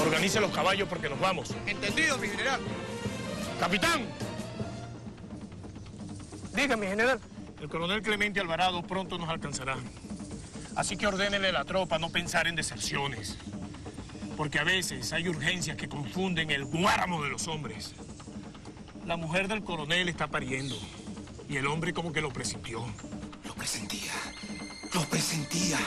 Organice los caballos porque nos vamos. Entendido, mi general. Capitán. Diga, mi general. El coronel Clemente Alvarado pronto nos alcanzará. Así que ordénele a la tropa no pensar en deserciones. Porque a veces hay urgencias que confunden el guáramo de los hombres. La mujer del coronel está pariendo. Y el hombre como que lo presintió. Lo presentía. Lo presentía.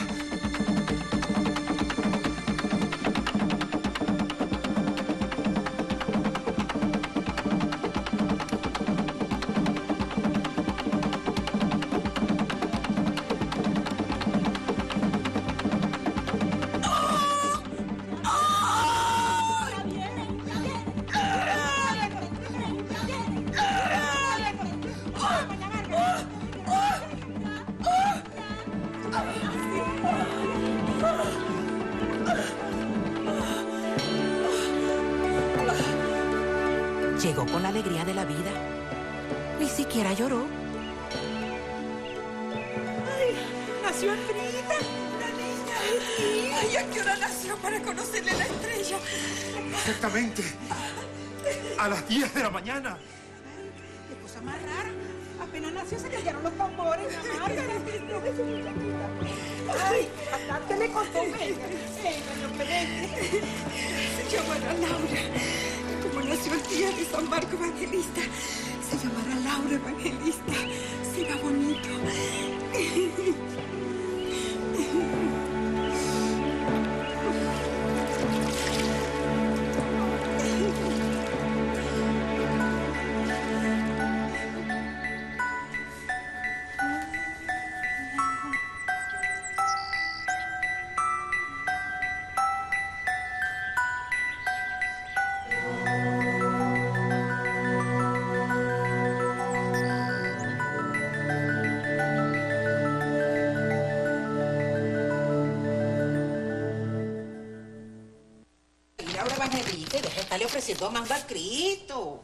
estarle ofreciendo a manga al Cristo.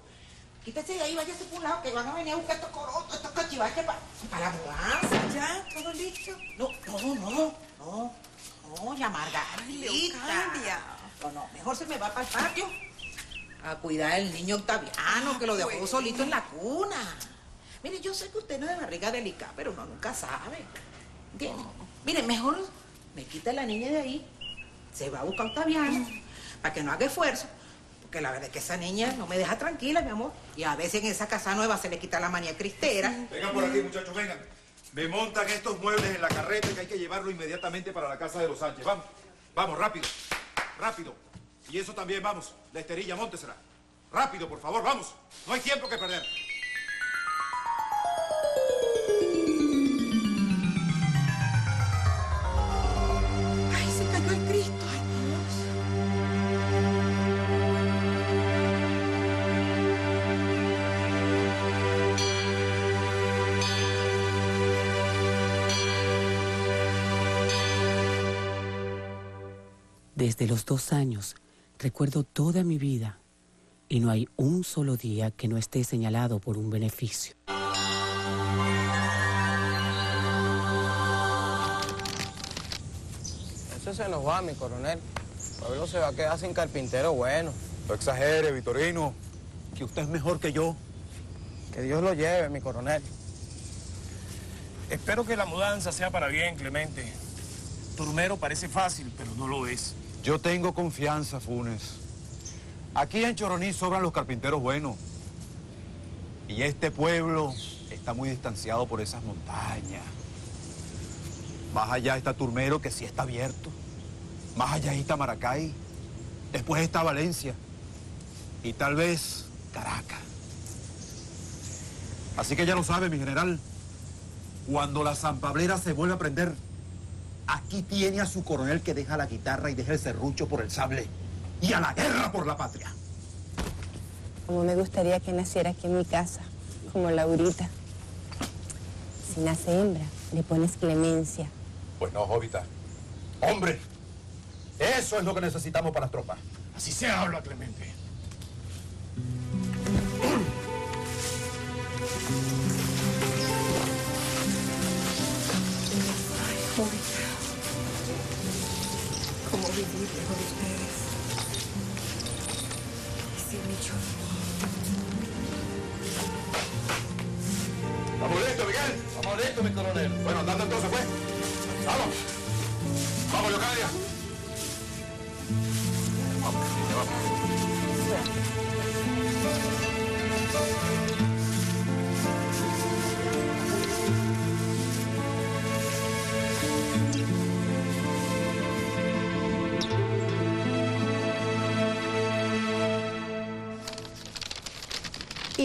Quítese de ahí, váyase por un lado, que van a venir a buscar estos corotos, estos cachivaches para pa la mudanza. ¿Ya? ¿Todo listo? No, no, no, no, no, ya Margarita. cambia. No, no, mejor se me va para el patio a cuidar al niño Octaviano, ah, que lo dejó solito en la cuna. Mire, yo sé que usted no es de barriga delicada, pero uno nunca sabe. ¿Entiendes? Mire, mejor me quita la niña de ahí, se va a buscar a Octaviano, mm. para que no haga esfuerzo porque la verdad es que esa niña no me deja tranquila, mi amor. Y a veces en esa casa nueva se le quita la manía cristera. Vengan por aquí, muchachos, vengan. Me montan estos muebles en la carreta que hay que llevarlo inmediatamente para la casa de los Sánchez. Vamos, vamos, rápido, rápido. Y eso también, vamos. La esterilla, móntesela. Rápido, por favor, vamos. No hay tiempo que perder. Desde los dos años recuerdo toda mi vida y no hay un solo día que no esté señalado por un beneficio. Eso se nos va, mi coronel. Pueblo se va a quedar sin carpintero bueno. No exagere, Vitorino, que usted es mejor que yo. Que Dios lo lleve, mi coronel. Espero que la mudanza sea para bien, Clemente. Turmero parece fácil, pero no lo es. Yo tengo confianza, Funes. Aquí en Choroní sobran los carpinteros buenos. Y este pueblo está muy distanciado por esas montañas. Más allá está Turmero, que sí está abierto. Más allá está Maracay. Después está Valencia. Y tal vez Caracas. Así que ya lo sabe, mi general. Cuando la zampablera se vuelve a prender, aquí tiene a su coronel que deja la guitarra y deja el serrucho por el sable. Y a la guerra por la patria. Como me gustaría que naciera aquí en mi casa, como Laurita. Si nace hembra, le pones clemencia. Pues no, Jovita. ¡Hombre! Eso es lo que necesitamos para las tropas. Así se habla, Clemente. ¿Cómo vivir lejos de ustedes? Mi chorro. ¿Vamos listo, Miguel? Vamos listo, mi coronel. Bueno, andando entonces, pues. ¡Vamos! ¡Vamos, Leocadia! Vamos, vamos.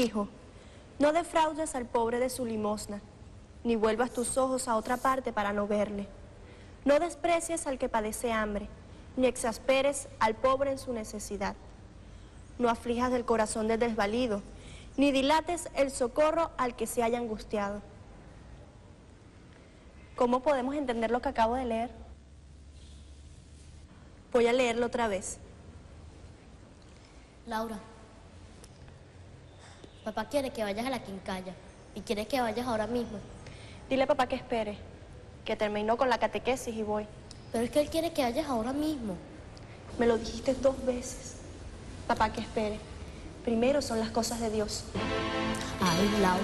Hijo, no defraudes al pobre de su limosna, ni vuelvas tus ojos a otra parte para no verle. No desprecies al que padece hambre, ni exasperes al pobre en su necesidad. No aflijas el corazón del desvalido, ni dilates el socorro al que se haya angustiado. ¿Cómo podemos entender lo que acabo de leer? Voy a leerlo otra vez. Laura, papá quiere que vayas a la quincalla y quiere que vayas ahora mismo. Dile a papá que espere, que terminó con la catequesis y voy. Pero es que él quiere que vayas ahora mismo. Me lo dijiste dos veces. Papá, que espere. Primero son las cosas de Dios. Ay, Laura.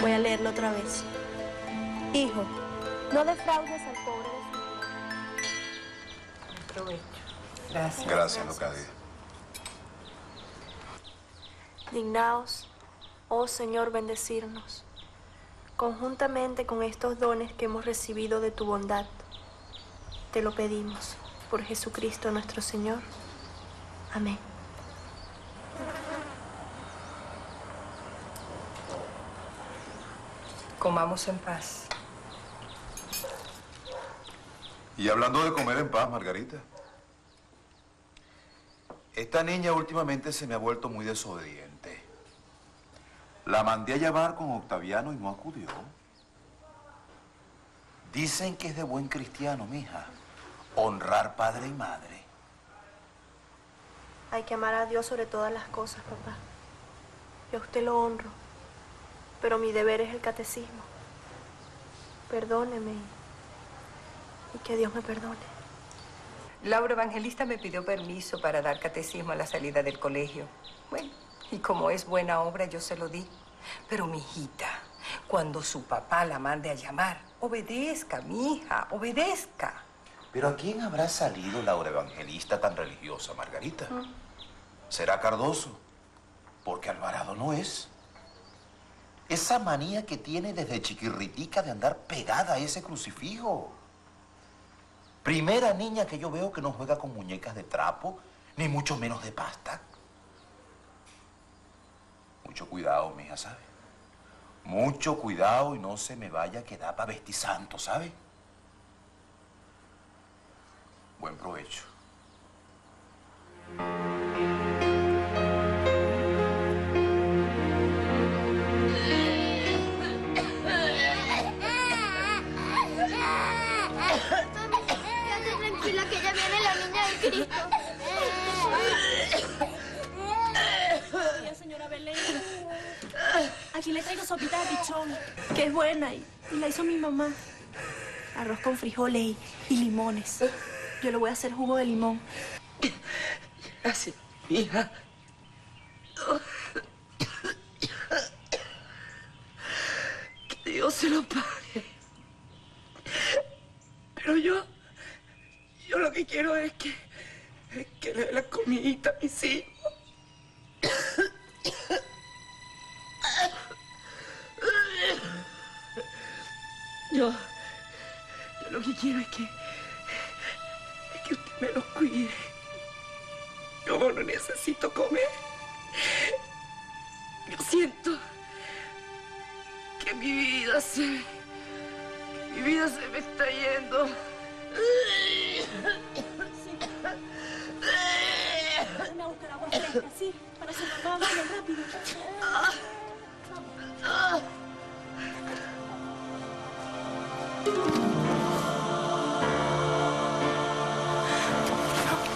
Voy a leerlo otra vez. Hijo, no defraudes al pobre de su Provecho. Gracias. Gracias, Leocadia. Dignaos, oh Señor, bendecirnos, conjuntamente con estos dones que hemos recibido de tu bondad. Te lo pedimos por Jesucristo nuestro Señor. Amén. Comamos en paz. Y hablando de comer en paz, Margarita. Esta niña últimamente se me ha vuelto muy desobediente. La mandé a llamar con Octaviano y no acudió. Dicen que es de buen cristiano, mija. Honrar padre y madre. Hay que amar a Dios sobre todas las cosas, papá. Yo a usted lo honro, pero mi deber es el catecismo. Perdóneme y que Dios me perdone. Laura Evangelista me pidió permiso para dar catecismo a la salida del colegio. Bueno, y como es buena obra, yo se lo di. Pero mi hijita, cuando su papá la mande a llamar, obedezca, mi hija, obedezca. Pero ¿a quién habrá salido Laura Evangelista tan religiosa, Margarita? ¿Será Cardoso? Porque Alvarado no es. Esa manía que tiene desde chiquirritica de andar pegada a ese crucifijo. Primera niña que yo veo que no juega con muñecas de trapo, ni mucho menos de pasta. Mucho cuidado, mija, ¿sabe? Mucho cuidado y no se me vaya a quedar para vestir santo, ¿sabe? Buen provecho. Señora Belén. Aquí le traigo sopita de pichón, que es buena y, y la hizo mi mamá. Arroz con frijoles y, y limones. Yo le voy a hacer jugo de limón. Gracias, hija. Que Dios se lo pague. Pero yo, yo lo que quiero es que, es que le dé la comidita a mis hijos. Yo, yo lo que quiero es que, es que usted me los cuide. Yo no necesito comer. Yo siento que mi vida se, mi vida se me está yendo. Una buscar agua fresca, sí, mamá, vaya rápido.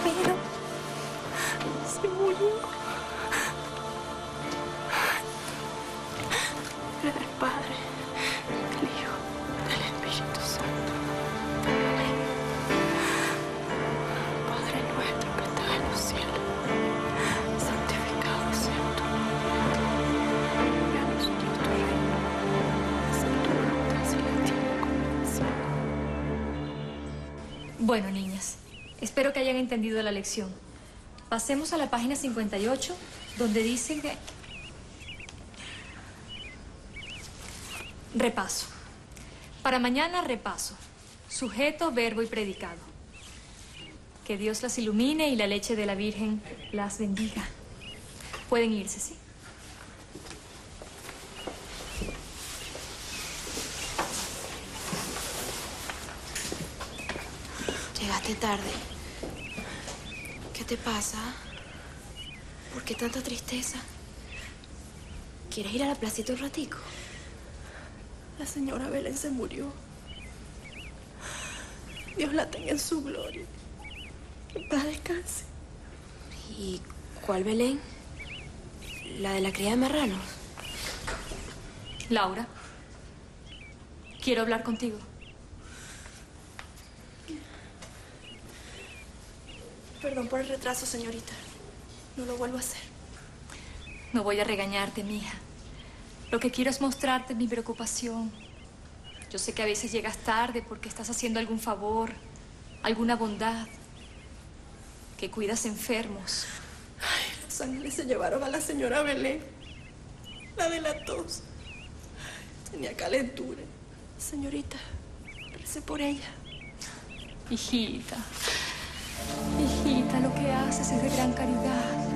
Pero se murió. Bueno, niñas, espero que hayan entendido la lección. Pasemos a la página 58, donde dice que... Repaso. Para mañana, repaso. Sujeto, verbo y predicado. Que Dios las ilumine y la leche de la Virgen las bendiga. Pueden irse, ¿sí? Llegaste tarde. ¿Qué te pasa? ¿Por qué tanta tristeza? ¿Quieres ir a la placita un ratico? La señora Belén se murió. Dios la tenga en su gloria. Que paz descanse. ¿Y cuál Belén? ¿La de la cría de marranos? Laura, quiero hablar contigo. Perdón por el retraso, señorita. No lo vuelvo a hacer. No voy a regañarte, mija. Lo que quiero es mostrarte mi preocupación. Yo sé que a veces llegas tarde porque estás haciendo algún favor, alguna bondad, que cuidas enfermos. Los ángeles se llevaron a la señora Belén. La de la tos. Tenía calentura. Señorita, recé por ella. Hijita, hijita, lo que haces es de gran caridad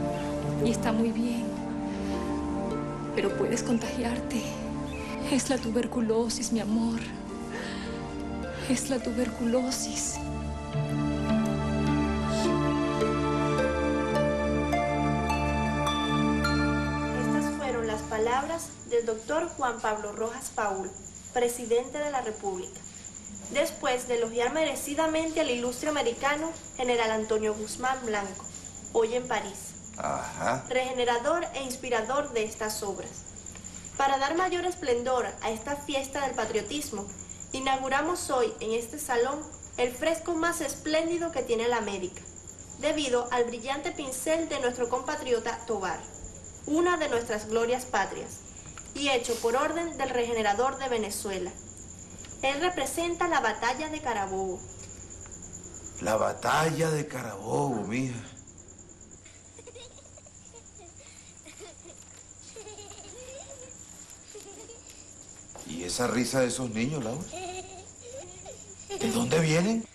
y está muy bien. Pero puedes contagiarte. Es la tuberculosis, mi amor. Es la tuberculosis. Estas fueron las palabras del doctor Juan Pablo Rojas Paul, presidente de la República, después de elogiar merecidamente al ilustre americano general Antonio Guzmán Blanco, hoy en París. Ajá. regenerador e inspirador de estas obras. Para dar mayor esplendor a esta fiesta del patriotismo, inauguramos hoy en este salón el fresco más espléndido que tiene la América, debido al brillante pincel de nuestro compatriota Tobar, una de nuestras glorias patrias, y hecho por orden del regenerador de Venezuela. Él representa la batalla de Carabobo. La batalla de Carabobo, mija. ¿Y esa risa de esos niños, Laura? ¿De dónde vienen?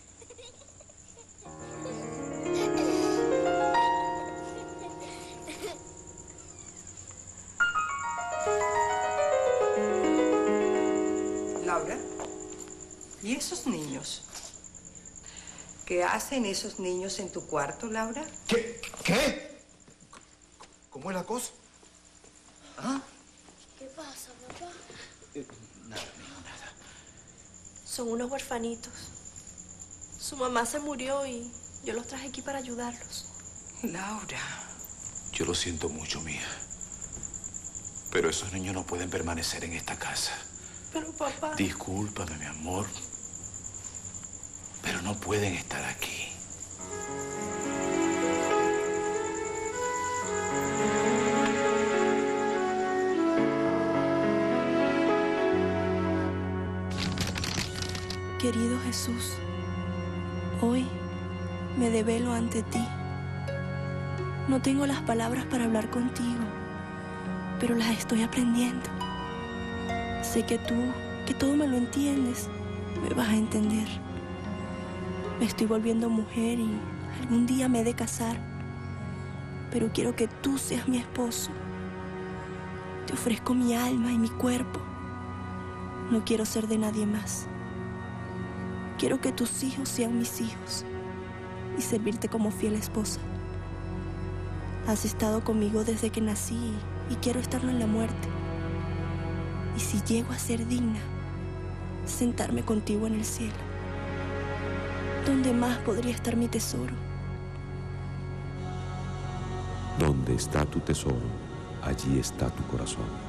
Laura, ¿y esos niños? ¿Qué hacen esos niños en tu cuarto, Laura? ¿Qué? ¿Qué? ¿Cómo es la cosa? ¿Qué pasa, papá? Nada, mijo, nada. Son unos huerfanitos. Su mamá se murió y yo los traje aquí para ayudarlos. Laura. Yo lo siento mucho, mía. Pero esos niños no pueden permanecer en esta casa. Pero papá... Discúlpame, mi amor. Pero no pueden estar aquí. Querido Jesús, hoy me develo ante ti. No tengo las palabras para hablar contigo, pero las estoy aprendiendo. Sé que tú, que todo me lo entiendes, me vas a entender. Me estoy volviendo mujer y algún día me he de casar, pero quiero que tú seas mi esposo. Te ofrezco mi alma y mi cuerpo. No quiero ser de nadie más. Quiero que tus hijos sean mis hijos y servirte como fiel esposa. Has estado conmigo desde que nací y quiero estarlo en la muerte. Y si llego a ser digna, sentarme contigo en el cielo. ¿Dónde más podría estar mi tesoro? Donde está tu tesoro, allí está tu corazón.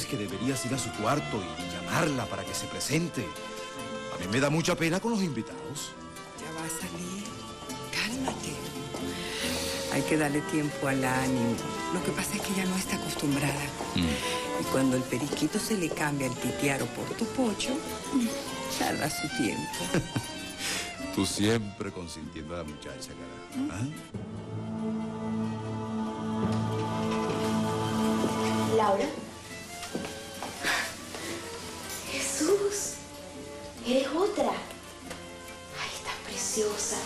Crees que deberías ir a su cuarto y llamarla para que se presente? A mí me da mucha pena con los invitados. Ya va a salir. Cálmate. Hay que darle tiempo al ánimo. Lo que pasa es que ella no está acostumbrada. Y cuando el periquito se le cambia el titiaro por tu pocho, tarda su tiempo. Tú siempre consintiendo a la muchacha, cara. ¿Ah? Laura. Otra. Ay, estás preciosa.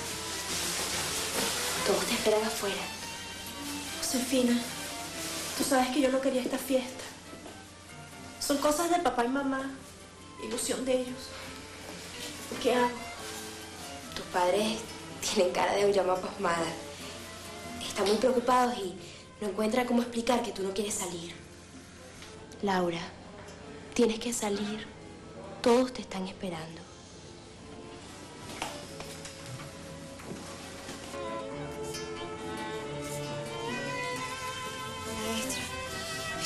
Todos te esperan afuera. Josefina, tú sabes que yo no quería esta fiesta. Son cosas de papá y mamá, ilusión de ellos. ¿Qué hago? Tus padres tienen cara de llama pasmada. Están muy preocupados y no encuentran cómo explicar que tú no quieres salir. Laura, tienes que salir. Todos te están esperando.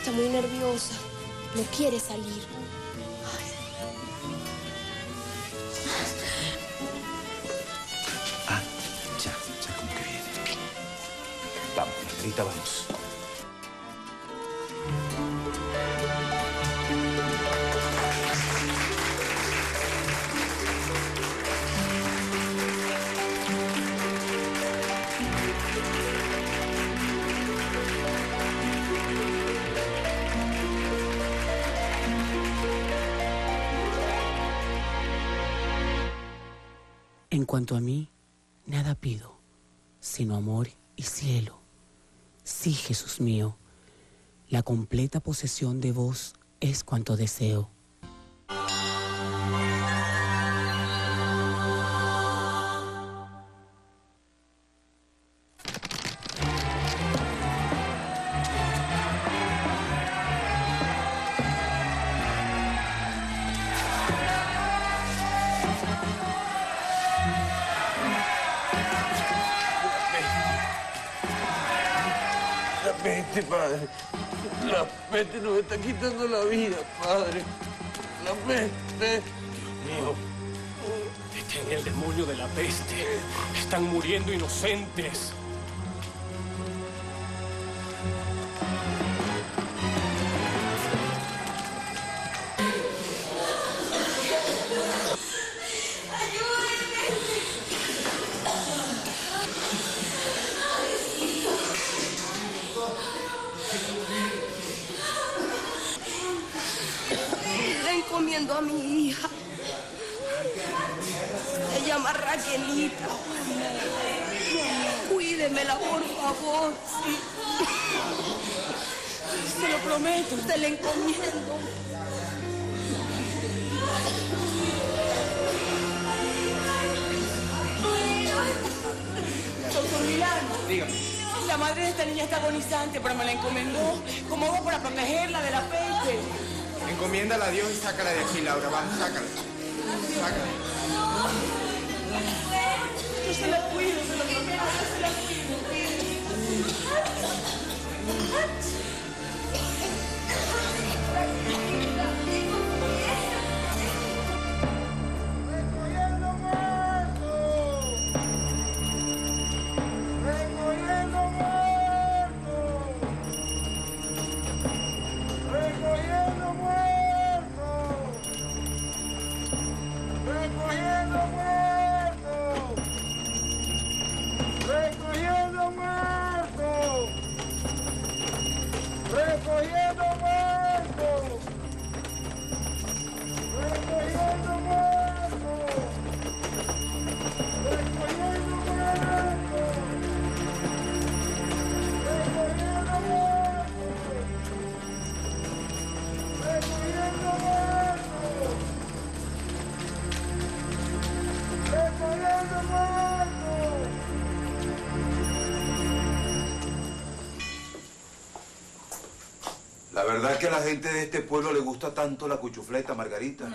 Está muy nerviosa. No quiere salir. Ah, ya, ya como que viene. Vamos, Margarita, vamos. Cuanto a mí, nada pido, sino amor y cielo. Sí, Jesús mío, la completa posesión de vos es cuanto deseo. Están muriendo inocentes. Encomiéndala a Dios y sácala de aquí, Laura. Vamos, sácala. Sácala. Verdad es que a la gente de este pueblo le gusta tanto la cuchufleta, Margarita,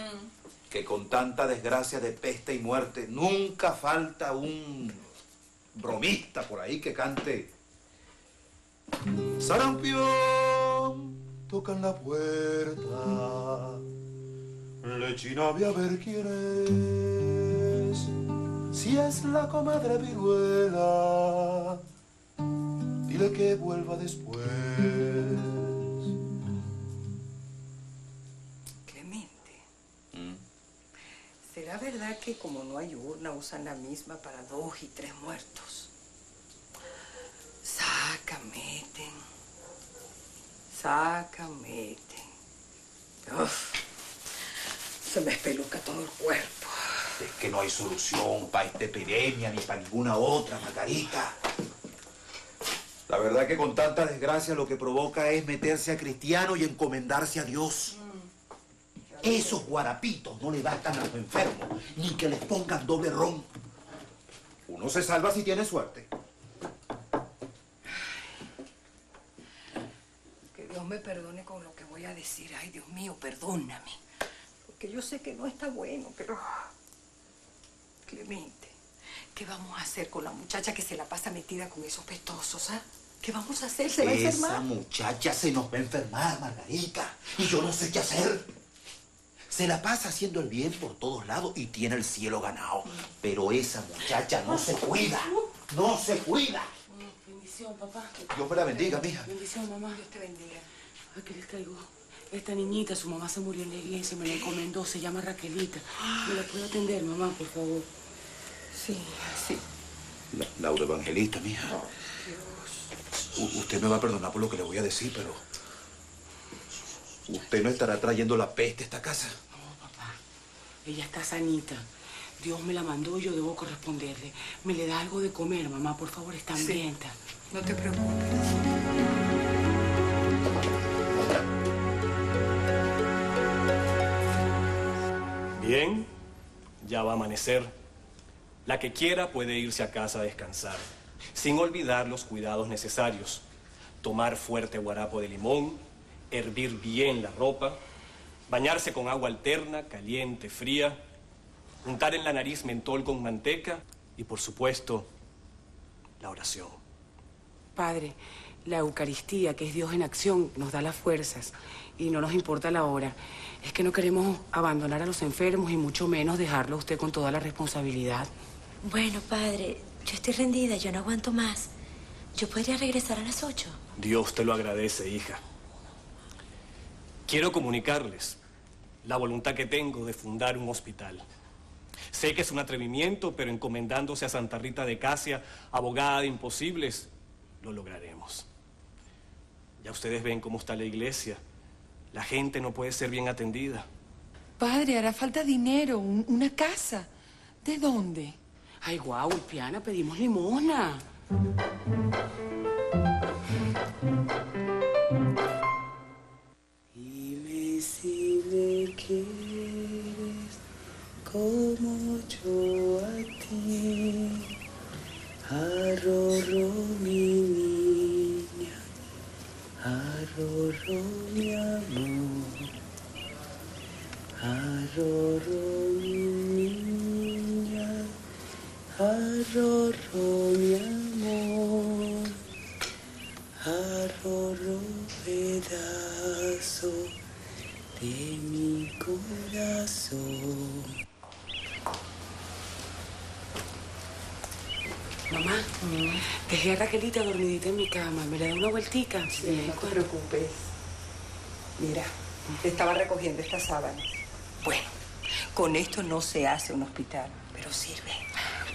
que con tanta desgracia de peste y muerte nunca falta un bromista por ahí que cante. Sarampión, tocan la puerta. Lechina, ve a ver quién es. Si es la comadre viruela, dile que vuelva después. ¿Será verdad que como no hay urna usan la misma para dos y tres muertos? Saca, meten. saca, mete. Uf, se me espeluca todo el cuerpo. Es que no hay solución para esta epidemia ni para ninguna otra, Margarita. La verdad que con tanta desgracia lo que provoca es meterse a cristiano y encomendarse a Dios. Esos guarapitos no le bastan a los enfermos, ni que les pongan doble ron. Uno se salva si tiene suerte. Que Dios me perdone con lo que voy a decir. Ay, Dios mío, perdóname. Porque yo sé que no está bueno, pero... Clemente, ¿qué vamos a hacer con la muchacha que se la pasa metida con esos pestosos, ah? ¿Qué vamos a hacer? ¿Se va a Esa enfermar? muchacha se nos va a enfermar, Margarita. Y yo no sé qué hacer. Se la pasa haciendo el bien por todos lados y tiene el cielo ganado. Pero esa muchacha no se cuida. No se cuida. Bendición, papá. Dios me la bendiga, mija. Bendición, mamá. Dios te bendiga. Ay, ¿qué les traigo? Esta niñita, su mamá se murió en la iglesia, me la encomendó, se llama Raquelita. ¿Me la puedo atender, mamá, por favor? Sí, sí. La- Laura Evangelista, mija. U- usted me va a perdonar por lo que le voy a decir, pero... ¿Usted no estará trayendo la peste a esta casa? Ella está sanita. Dios me la mandó y yo debo corresponderle. ¿Me le da algo de comer, mamá? Por favor, está hambrienta. No te preocupes. Bien, ya va a amanecer. La que quiera puede irse a casa a descansar, sin olvidar los cuidados necesarios. Tomar fuerte guarapo de limón, hervir bien la ropa, bañarse con agua alterna, caliente, fría, untar en la nariz mentol con manteca y, por supuesto, la oración. Padre, la Eucaristía, que es Dios en acción, nos da las fuerzas y no nos importa la hora. Es que no queremos abandonar a los enfermos y mucho menos dejarlo a usted con toda la responsabilidad. Bueno, padre, yo estoy rendida, yo no aguanto más. Yo podría regresar a las ocho. Dios te lo agradece, hija. Quiero comunicarles la voluntad que tengo de fundar un hospital. Sé que es un atrevimiento, pero encomendándose a Santa Rita de Casia, abogada de imposibles, lo lograremos. Ya ustedes ven cómo está la iglesia. La gente no puede ser bien atendida. Padre, hará falta dinero, un- una casa. ¿De dónde? Ay, guau, Piana, pedimos limosna. Quieres como yo a ti. Arroró mi niña, arroró mi amor. Arroró mi niña, arroró mi amor. Arroró pedazo de mi corazón. Mamá, dejé a Raquelita dormidita en mi cama. ¿Me le da una vueltica? no te preocupes. Mira, estaba recogiendo esta sábana. Bueno, con esto no se hace un hospital, pero sirve.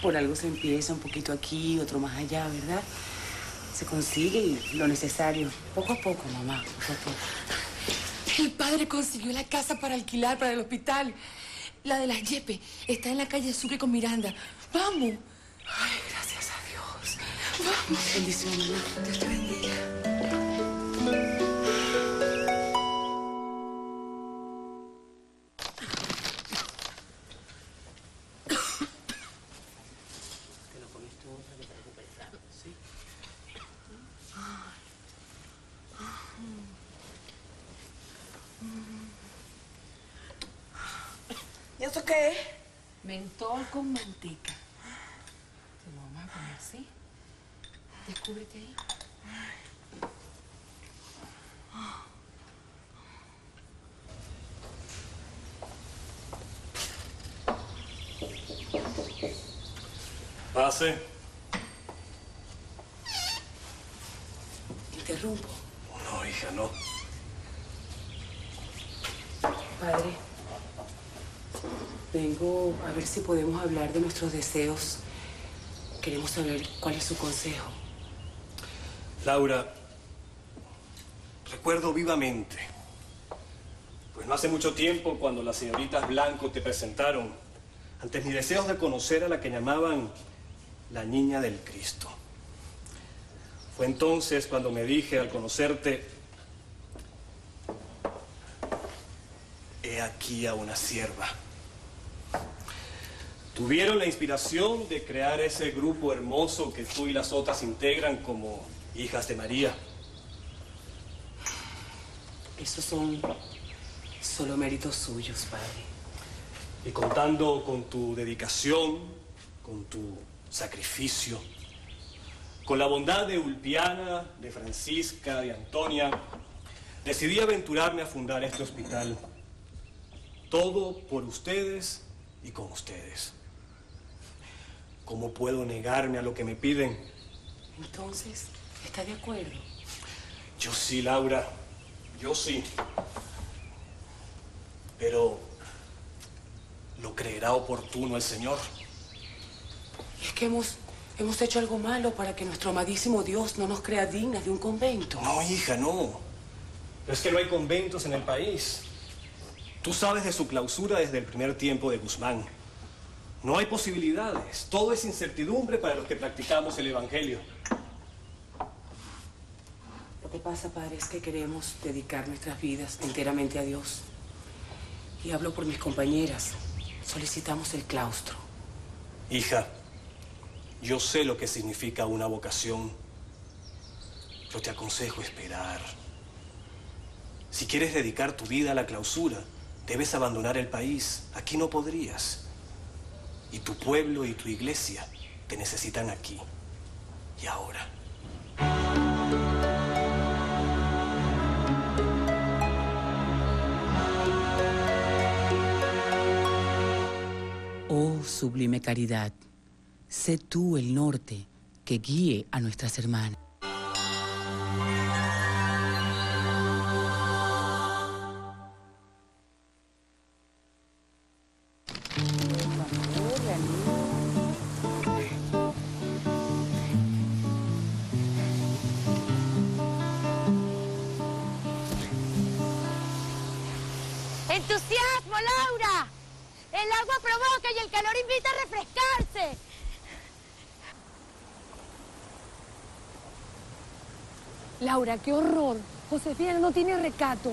Por algo se empieza un poquito aquí, otro más allá, ¿verdad? Se consigue y lo necesario. Poco a poco, mamá, poco a poco. El padre consiguió la casa para alquilar para el hospital. La de las Yepe está en la calle Sucre con Miranda. Vamos. Ay, gracias a Dios. Vamos. Bendición, mamá. Dios te bendiga. Con manteca. Te lo vamos a así. Descúbrete ahí. Pase. Interrumpo. No, hija, no. Padre, a ver si podemos hablar de nuestros deseos. Queremos saber cuál es su consejo. Laura, recuerdo vivamente. Pues no hace mucho tiempo, cuando las señoritas Blanco te presentaron, ante mis deseos de conocer a la que llamaban la Niña del Cristo. Fue entonces cuando me dije al conocerte, he aquí a una sierva. Tuvieron la inspiración de crear ese grupo hermoso que tú y las otras integran como hijas de María. Esos son solo méritos suyos, padre. Y contando con tu dedicación, con tu sacrificio, con la bondad de Ulpiana, de Francisca, de Antonia, decidí aventurarme a fundar este hospital. Todo por ustedes y con ustedes. ¿Cómo puedo negarme a lo que me piden? Entonces, ¿está de acuerdo? Yo sí, Laura. Yo sí. Pero lo creerá oportuno el Señor. Es que hemos, hemos hecho algo malo para que nuestro amadísimo Dios no nos crea dignas de un convento. No, hija, no. Pero es que no hay conventos en el país. Tú sabes de su clausura desde el primer tiempo de Guzmán. No hay posibilidades. Todo es incertidumbre para los que practicamos el Evangelio. Lo que pasa, padre, es que queremos dedicar nuestras vidas enteramente a Dios. Y hablo por mis compañeras. Solicitamos el claustro. Hija, yo sé lo que significa una vocación. Yo te aconsejo esperar. Si quieres dedicar tu vida a la clausura, debes abandonar el país. Aquí no podrías. Y tu pueblo y tu iglesia te necesitan aquí y ahora. Oh sublime caridad, sé tú el norte que guíe a nuestras hermanas. Laura, qué horror. Josefina no tiene recato.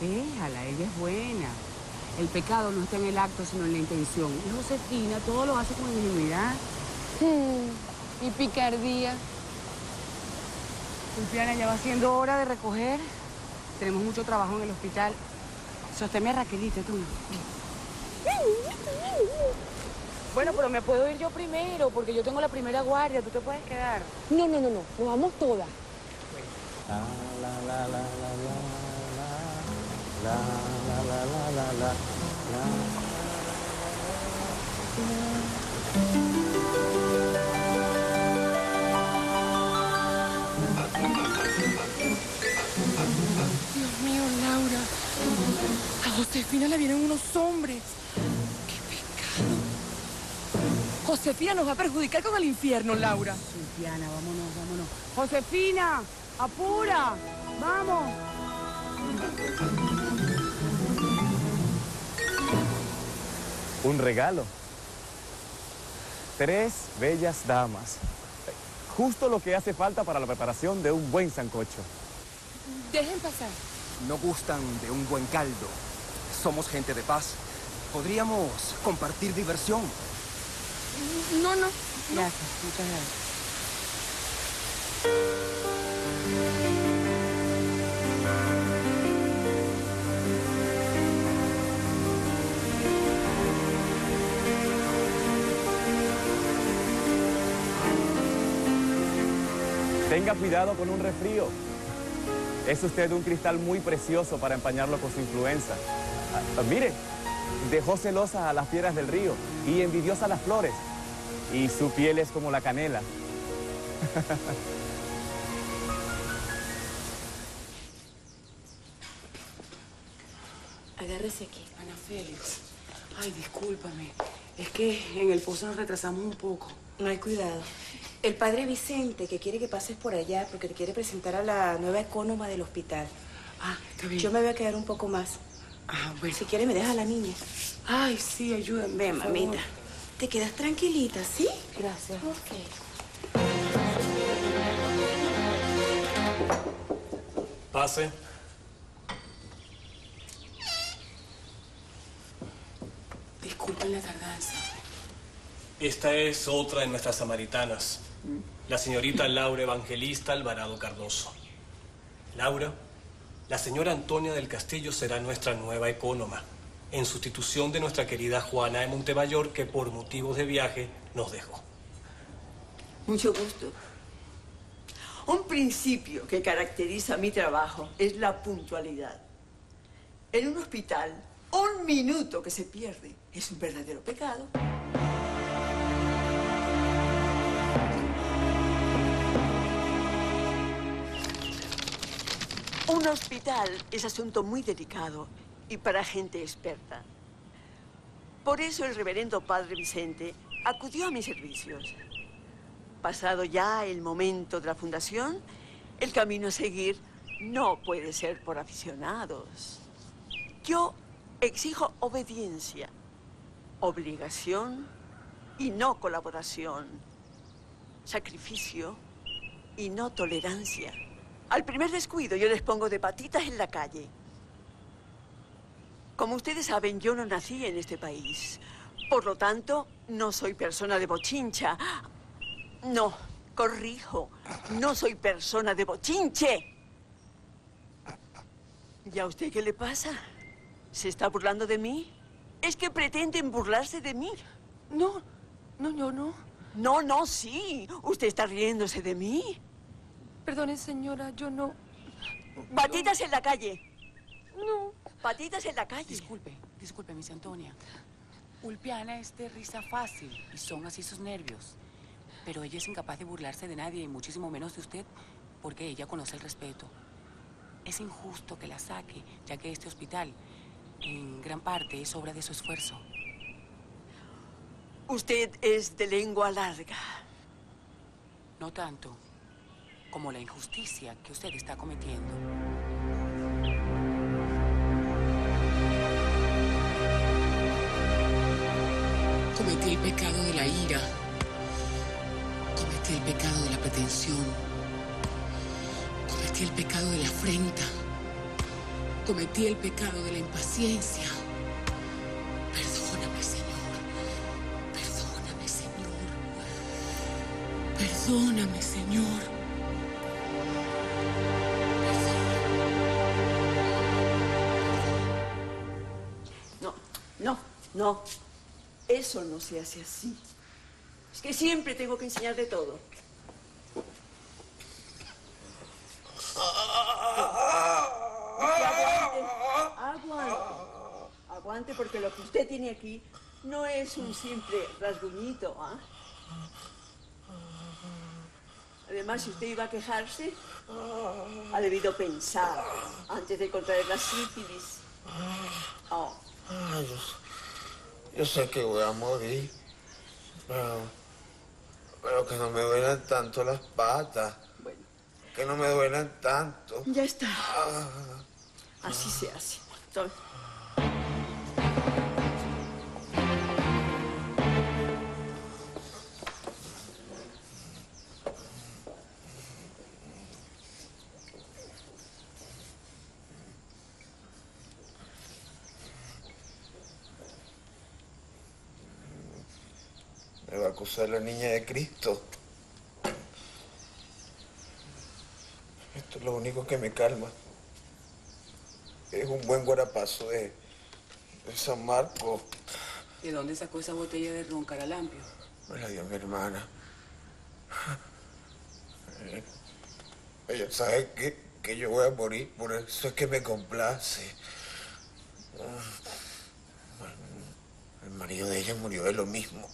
Déjala, ella es buena. El pecado no está en el acto, sino en la intención. Y Josefina todo lo hace con ingenuidad. Hmm, y picardía. Ulpiana, ya va siendo hora de recoger. Tenemos mucho trabajo en el hospital. Sosténme a Raquelita, tú. Bueno, pero me puedo ir yo primero, porque yo tengo la primera guardia. Tú te puedes quedar. No, no, no, no. Nos vamos todas. Dios mío, Laura. A Josefina le vienen unos hombres. ¡Qué pecado! Josefina nos va a perjudicar con el infierno, Laura. Ulpiana, vámonos, vámonos. Josefina, apura. Vamos. Un regalo. Tres bellas damas. Justo lo que hace falta para la preparación de un buen sancocho. Dejen pasar. No gustan de un buen caldo. Somos gente de paz. Podríamos compartir diversión. No, no. Gracias, muchas gracias. Tenga cuidado con un resfrío. Es usted un cristal muy precioso para empañarlo con su influenza. Ah, mire, dejó celosas a las fieras del río y envidiosa a las flores. Y su piel es como la canela. Agárrese aquí. Ana Félix. Ay, discúlpame. Es que en el pozo nos retrasamos un poco. No hay cuidado. El padre Vicente, que quiere que pases por allá porque te quiere presentar a la nueva ecónoma del hospital. Ah, está bien. Yo me voy a quedar un poco más. Ah, bueno. Si quiere, me deja a la niña. Ay, sí, ayúdame. Ven, por mamita. favor. Te quedas tranquilita, ¿sí? Gracias. Ok. Pase. Disculpen la tardanza. Esta es otra de nuestras samaritanas, la señorita Laura Evangelista Alvarado Cardoso. Laura, la señora Antonia del Castillo será nuestra nueva ecónoma, en sustitución de nuestra querida Juana de Montemayor, que por motivos de viaje nos dejó. Mucho gusto. Un principio que caracteriza mi trabajo es la puntualidad. En un hospital, un minuto que se pierde es un verdadero pecado. Un hospital es asunto muy delicado y para gente experta. Por eso el reverendo padre Vicente acudió a mis servicios. Pasado ya el momento de la fundación, el camino a seguir no puede ser por aficionados. Yo exijo obediencia, obligación y no colaboración, sacrificio y no tolerancia. Al primer descuido yo les pongo de patitas en la calle. Como ustedes saben, yo no nací en este país. Por lo tanto, no soy persona de bochincha. No, corrijo. No soy persona de bochinche. ¿Y a usted qué le pasa? ¿Se está burlando de mí? ¿Es que pretenden burlarse de mí? No, no, yo no. No, no, sí. ¿Usted está riéndose de mí? Perdone, señora, yo no... Patitas en la calle. No. Patitas en la calle. Disculpe, disculpe, Miss Antonia. Ulpiana es de risa fácil y son así sus nervios. Pero ella es incapaz de burlarse de nadie y muchísimo menos de usted porque ella conoce el respeto. Es injusto que la saque, ya que este hospital, en gran parte, es obra de su esfuerzo. Usted es de lengua larga. No tanto como la injusticia que usted está cometiendo. Cometí el pecado de la ira. Cometí el pecado de la pretensión. Cometí el pecado de la afrenta. Cometí el pecado de la impaciencia. Perdóname, Señor. Perdóname, Señor. Perdóname, Señor. No. Eso no se hace así. Es que siempre tengo que enseñar de todo. Aguante, aguante. Aguante porque lo que usted tiene aquí no es un simple rasguñito, ¿ah? Además, si usted iba a quejarse, ha debido pensar antes de contraer la sífilis. Oh. Ay, yo, yo sé que voy a morir, pero, pero que no me duelan tanto las patas. Que no me duelan tanto. Ya está. Ah, Así se hace. Tome. A la niña de Cristo. Esto es lo único que me calma. Es un buen guarapazo de, de San Marco. ¿De dónde sacó esa botella de ron caralampio? Me la dio mi hermana. Eh, Ella sabe que, que yo voy a morir, por eso es que me complace. Ah, El marido de ella murió de lo mismo.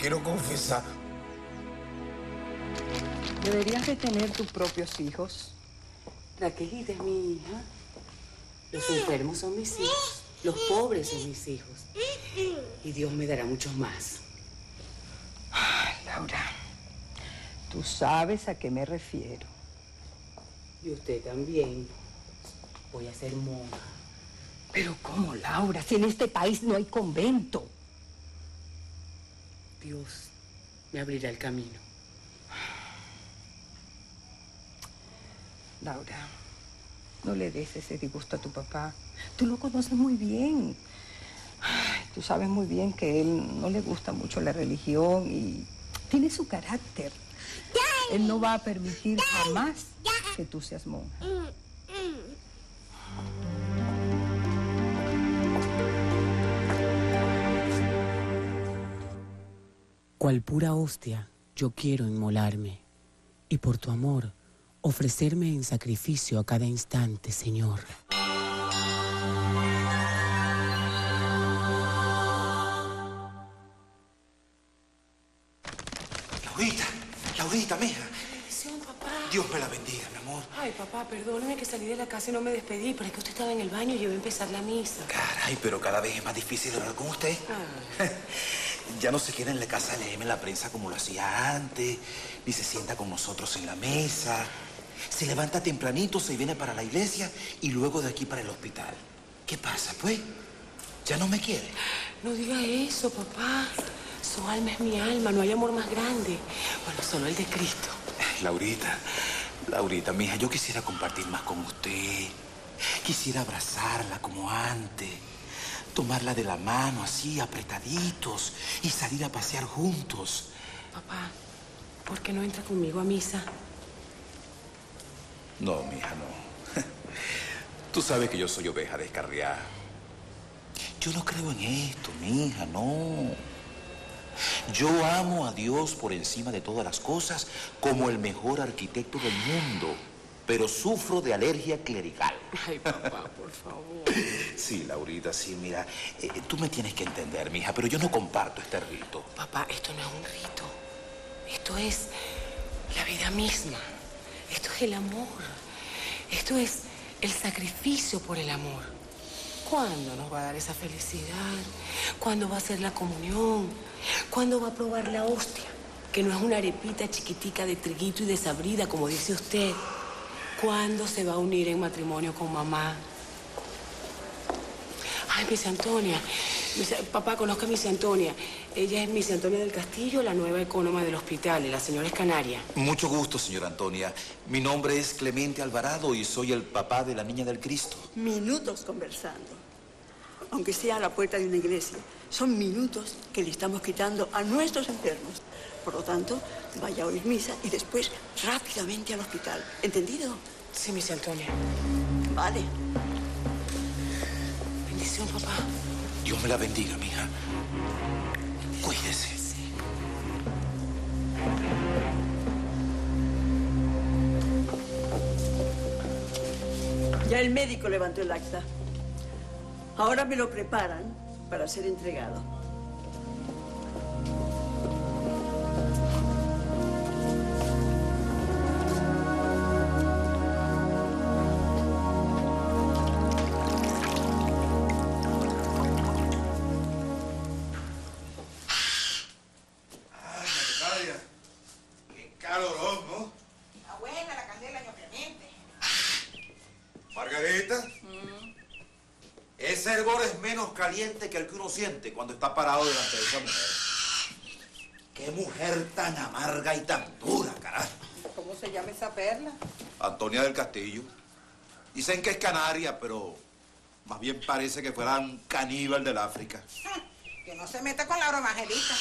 Quiero confesar. Deberías de tener tus propios hijos. Raquelita es mi hija. Los enfermos son mis hijos. Los pobres son mis hijos. Y Dios me dará muchos más. Laura, tú sabes a qué me refiero. Y usted también. Voy a ser monja. Pero ¿cómo, Laura? Si en este país no hay convento. Dios me abrirá el camino. Laura, no le des ese disgusto a tu papá. Tú lo conoces muy bien. Ay, tú sabes muy bien que él no le gusta mucho la religión y tiene su carácter. Él no va a permitir jamás que tú seas monja. Cual pura hostia, yo quiero inmolarme, y por tu amor, ofrecerme en sacrificio a cada instante, Señor. Laurita, Laurita, mija. Bendición, papá. Dios me la bendiga, mi amor. Ay, papá, perdóneme que salí de la casa y no me despedí, pero es que usted estaba en el baño y yo iba a empezar la misa. Caray, pero cada vez es más difícil hablar con usted. Ya no se queda en la casa leerme la prensa como lo hacía antes, ni se sienta con nosotros en la mesa. Se levanta tempranito, se viene para la iglesia y luego de aquí para el hospital. ¿Qué pasa, pues? ¿Ya no me quiere? No diga eso, papá. Su alma es mi alma, no hay amor más grande. Bueno, solo el de Cristo. Laurita, Laurita, mija, yo quisiera compartir más con usted. Quisiera abrazarla como antes. Tomarla de la mano así, apretaditos, y salir a pasear juntos. Papá, ¿por qué no entra conmigo a misa? No, mija, no. Tú sabes que yo soy oveja descarriada. Yo no creo en esto, mija, no. Yo amo a Dios por encima de todas las cosas como el mejor arquitecto del mundo, pero sufro de alergia clerical. Ay, papá, por favor. Sí, Laurita, sí, mira, eh, tú me tienes que entender, mija, pero yo no comparto este rito. Papá, esto no es un rito. Esto es la vida misma. Esto es el amor. Esto es el sacrificio por el amor. ¿Cuándo nos va a dar esa felicidad? ¿Cuándo va a ser la comunión? ¿Cuándo va a probar la hostia? Que no es una arepita chiquitica de triguito y desabrida, como dice usted. ¿Cuándo se va a unir en matrimonio con mamá? Ay, Miss Antonia. Papá, conozca a Miss Antonia. Ella es Miss Antonia del Castillo, la nueva ecónoma del hospital. y La señora es canaria. Mucho gusto, señora Antonia. Mi nombre es Clemente Alvarado y soy el papá de la Niña del Cristo. Minutos conversando. Aunque sea a la puerta de una iglesia, son minutos que le estamos quitando a nuestros enfermos. Por lo tanto, vaya a oír misa y después rápidamente al hospital. ¿Entendido? Sí, Miss Antonia. Vale. Bendición, papá. Dios me la bendiga, mija. Cuídese. Ya el médico levantó el acta. Ahora me lo preparan para ser entregado. Caliente que el que uno siente cuando está parado delante de esa mujer. Qué mujer tan amarga y tan dura, carajo. ¿Cómo se llama esa perla? Antonia del Castillo. Dicen que es canaria, pero más bien parece que fuera un caníbal del África. Que no se meta con Laura Evangelista.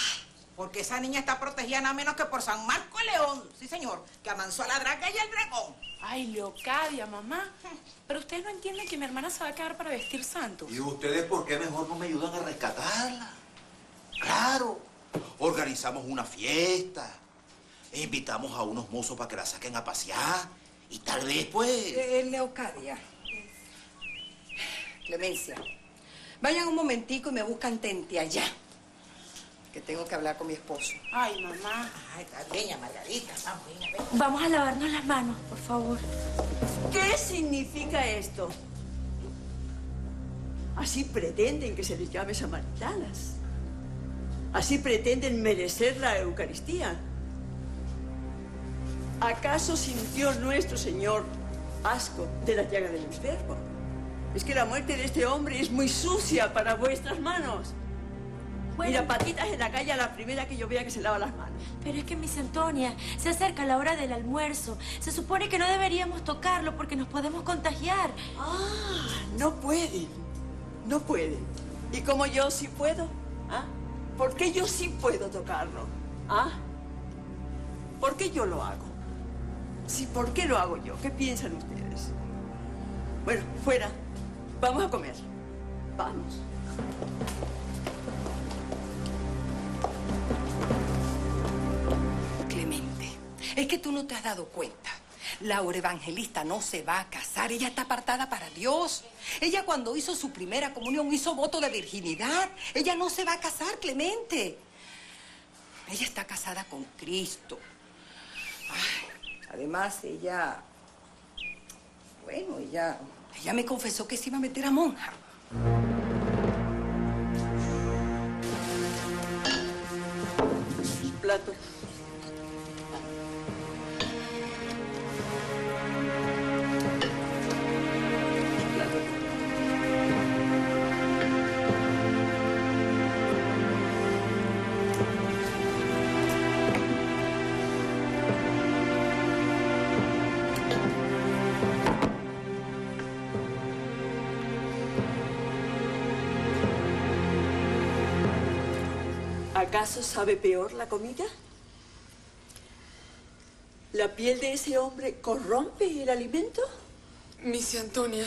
Porque esa niña está protegida nada menos que por San Marco León. Sí, señor. Que amansó a la draga y al dragón. Ay, Leocadia, mamá. Pero ustedes no entienden que mi hermana se va a quedar para vestir santos. ¿Y ustedes por qué mejor no me ayudan a rescatarla? Claro, organizamos una fiesta, e invitamos a unos mozos para que la saquen a pasear y tal vez pues... Eh, Leocadia. Clemencia. Vayan un momentico y me buscan tente allá. Que tengo que hablar con mi esposo. Ay, mamá. Ay, está bien, ya, Margarita. Vamos a lavarnos las manos, por favor. ¿Qué significa esto? Así pretenden que se les llame samaritanas. Así pretenden merecer la Eucaristía. ¿Acaso sintió nuestro Señor asco de la llaga del enfermo? Es que la muerte de este hombre es muy sucia para vuestras manos. Mira, patitas en la calle a la primera que yo vea que se lava las manos. Pero es que, Miss Antonia, se acerca la hora del almuerzo. Se supone que no deberíamos tocarlo porque nos podemos contagiar. Ah, no pueden. No pueden. ¿Y como yo sí puedo? ¿Ah? ¿Por qué yo sí puedo tocarlo? ¿Ah? ¿Por qué yo lo hago? Sí, ¿por qué lo hago yo? ¿Qué piensan ustedes? Bueno, fuera. Vamos a comer. Vamos. Es que tú no te has dado cuenta. Laura Evangelista no se va a casar, ella está apartada para Dios. Ella cuando hizo su primera comunión hizo voto de virginidad. Ella no se va a casar, Clemente. Ella está casada con Cristo. Además, ella... Bueno, ella... Ella me confesó que se iba a meter a monja. Plato. ¿Acaso sabe peor la comida? ¿La piel de ese hombre corrompe el alimento? Miss Antonia,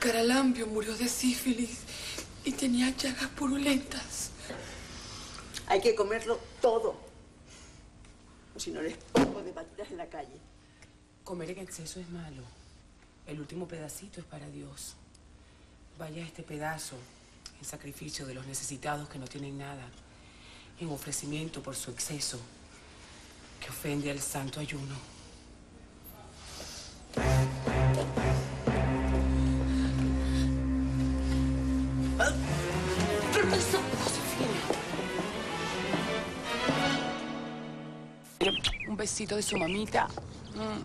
Caralampio murió de sífilis y tenía llagas purulentas. Hay que comerlo todo. O si no les pongo de patitas en la calle. Comer en exceso es malo. El último pedacito es para Dios. Vaya este pedazo en sacrificio de los necesitados que no tienen nada, en ofrecimiento por su exceso, que ofende al santo ayuno. Un besito de su mamita.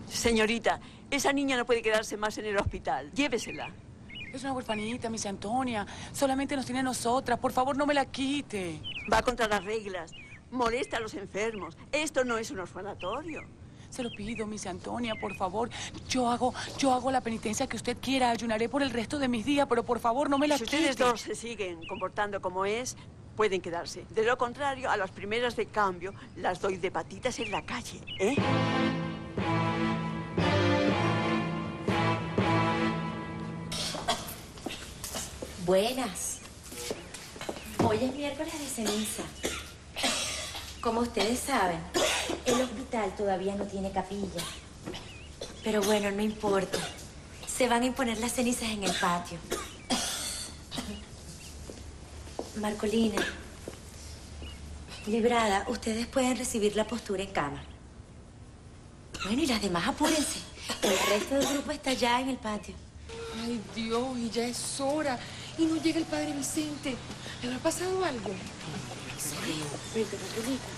Señorita, esa niña no puede quedarse más en el hospital. Llévesela. Es una huerfanita, Miss Antonia. Solamente nos tiene a nosotras. Por favor, no me la quite. Va contra las reglas. Molesta a los enfermos. Esto no es un orfanatorio. Se lo pido, Miss Antonia, por favor. Yo hago, yo hago la penitencia que usted quiera. Ayunaré por el resto de mis días, pero por favor, no me la si quite. ustedes dos se siguen comportando como es, pueden quedarse. De lo contrario, a las primeras de cambio, las doy de patitas en la calle, ¿eh? Buenas. Hoy es miércoles de ceniza. Como ustedes saben, el hospital todavía no tiene capilla. Pero bueno, no importa. Se van a imponer las cenizas en el patio. Marcolina, Librada, ustedes pueden recibir la postura en cama. Bueno, y las demás apúrense. El resto del grupo está ya en el patio. Ay, Dios, y ya es hora. Y no llega el padre Vicente. ¿Le habrá pasado algo? Vente, Margarita.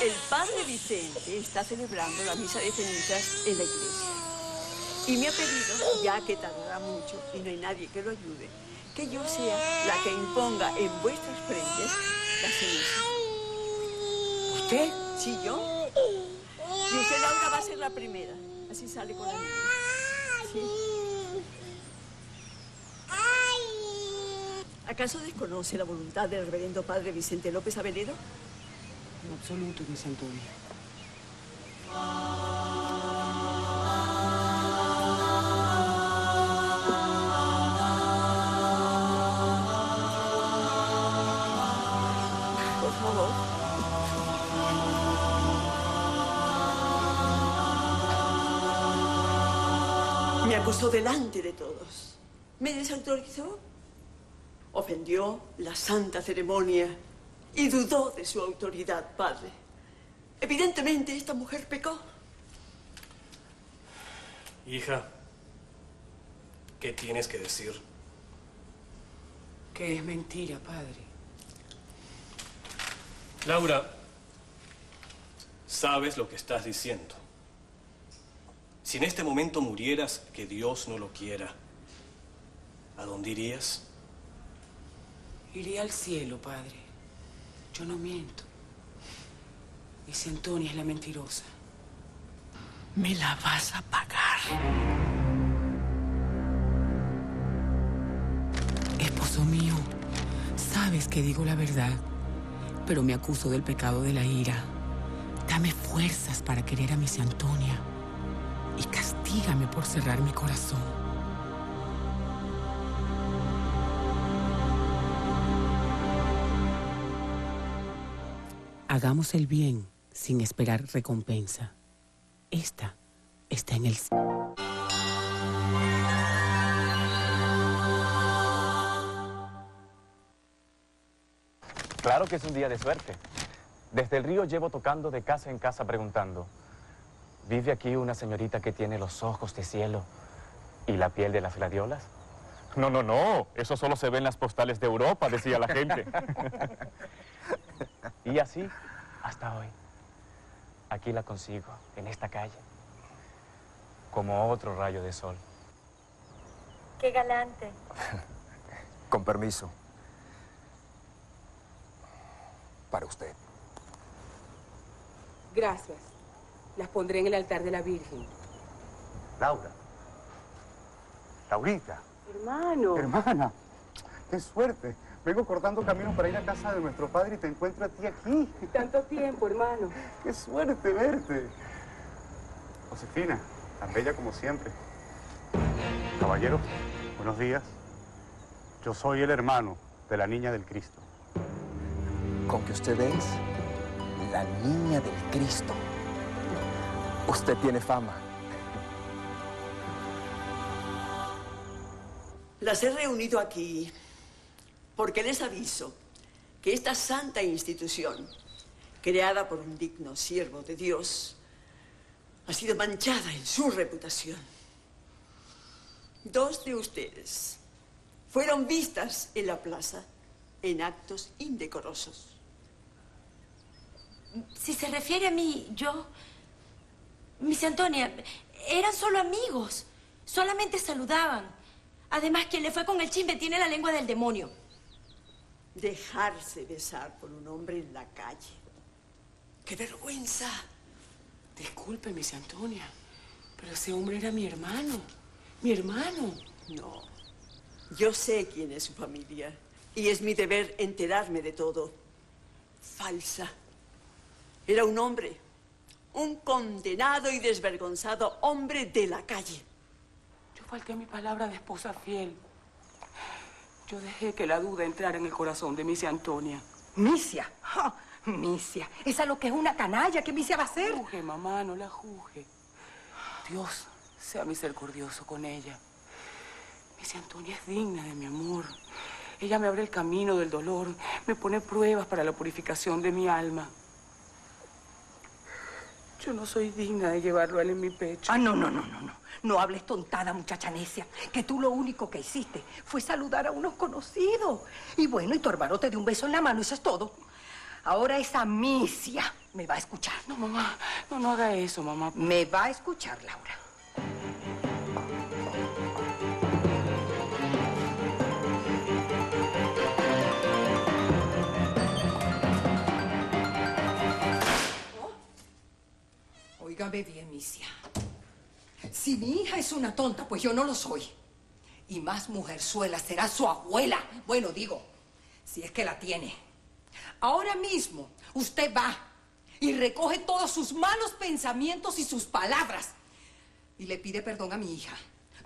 El padre Vicente está celebrando la misa de cenizas en la iglesia. Y me ha pedido, ya que tardará mucho y no hay nadie que lo ayude, que yo sea la que imponga en vuestras frentes la ceniza. ¿Usted? Sí, yo. Y Laura, va a ser la primera. Así sale con la niña. Sí. ¿Acaso desconoce la voluntad del reverendo padre Vicente López Aveledo? En absoluto, Miss Antonia. Por acusó delante de todos. Me desautorizó. Ofendió la santa ceremonia y dudó de su autoridad, padre. Evidentemente, esta mujer pecó. Hija, ¿qué tienes que decir? Que es mentira, padre. Laura, sabes lo que estás diciendo. Si en este momento murieras, que Dios no lo quiera, ¿a dónde irías? Iría al cielo, padre. Yo no miento. Miss Antonia es la mentirosa. Me la vas a pagar. Esposo mío, sabes que digo la verdad, pero me acuso del pecado de la ira. Dame fuerzas para querer a Miss Antonia y castígame por cerrar mi corazón. Hagamos el bien sin esperar recompensa. Esta está en el... Claro que es un día de suerte. Desde el río llevo tocando de casa en casa preguntando. ¿Vive aquí una señorita que tiene los ojos de cielo y la piel de las gladiolas? No, no, no. Eso solo se ve en las postales de Europa, decía la gente. y así, hasta hoy. Aquí la consigo, en esta calle, como otro rayo de sol. Qué galante. Con permiso. Para usted. Gracias. Las pondré en el altar de la Virgen. Laura. Laurita. Hermano. Hermana. Qué suerte. Vengo cortando camino para ir a casa de nuestro padre y te encuentro a ti aquí. Tanto tiempo, hermano. Qué suerte verte. Josefina, tan bella como siempre. Caballero, buenos días. Yo soy el hermano de la niña del Cristo. Con que usted es la niña del Cristo. Usted tiene fama. Las he reunido aquí porque les aviso que esta santa institución, creada por un digno siervo de Dios, ha sido manchada en su reputación. Dos de ustedes fueron vistas en la plaza en actos indecorosos. Si se refiere a mí, yo... Miss Antonia, eran solo amigos. Solamente saludaban. Además, quien le fue con el chisme tiene la lengua del demonio. Dejarse besar por un hombre en la calle. ¡Qué vergüenza! Disculpe, Miss Antonia, pero ese hombre era mi hermano. Mi hermano. No. Yo sé quién es su familia. Y es mi deber enterarme de todo. Falsa. Era un hombre. Un condenado y desvergonzado hombre de la calle. Yo falté a mi palabra de esposa fiel. Yo dejé que la duda entrara en el corazón de Misia Antonia. Misia. Ja, Misia. Esa lo que es una canalla. ¿Qué Misia va a hacer? Juzgue, mamá, no la juzgue. Dios sea misericordioso con ella. Misia Antonia es digna de mi amor. Ella me abre el camino del dolor, me pone pruebas para la purificación de mi alma. Yo no soy digna de llevarlo a él en mi pecho. Ah, no, no, no, no, no. No hables tontada, muchacha necia. Que tú lo único que hiciste fue saludar a unos conocidos. Y bueno, y tu hermano te dio un beso en la mano, eso es todo. Ahora esa misia me va a escuchar. No, mamá, no, no haga eso, mamá. Me va a escuchar, Laura. Óigame bien, Misia. Si mi hija es una tonta, pues yo no lo soy. Y más mujerzuela será su abuela. Bueno, digo, si es que la tiene. Ahora mismo usted va y recoge todos sus malos pensamientos y sus palabras. Y le pide perdón a mi hija.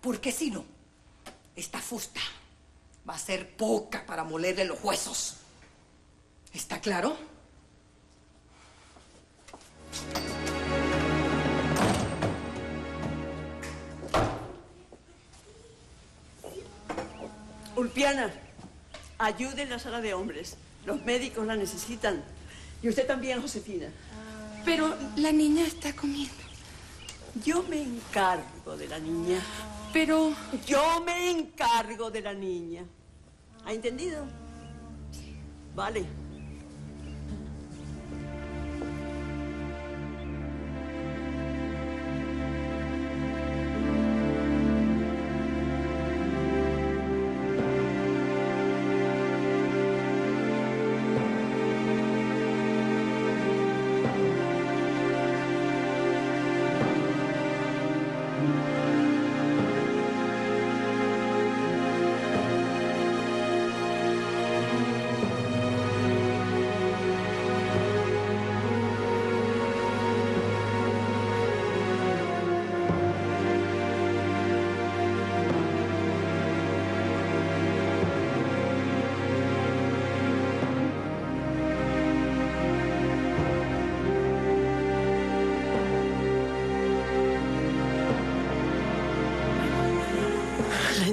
Porque si no, esta fusta va a ser poca para molerle los huesos. ¿Está claro? Ulpiana, ayude en la sala de hombres. Los médicos la necesitan. Y usted también, Josefina. Pero la niña está comiendo. Yo me encargo de la niña. Pero... Yo me encargo de la niña. ¿Ha entendido? Vale.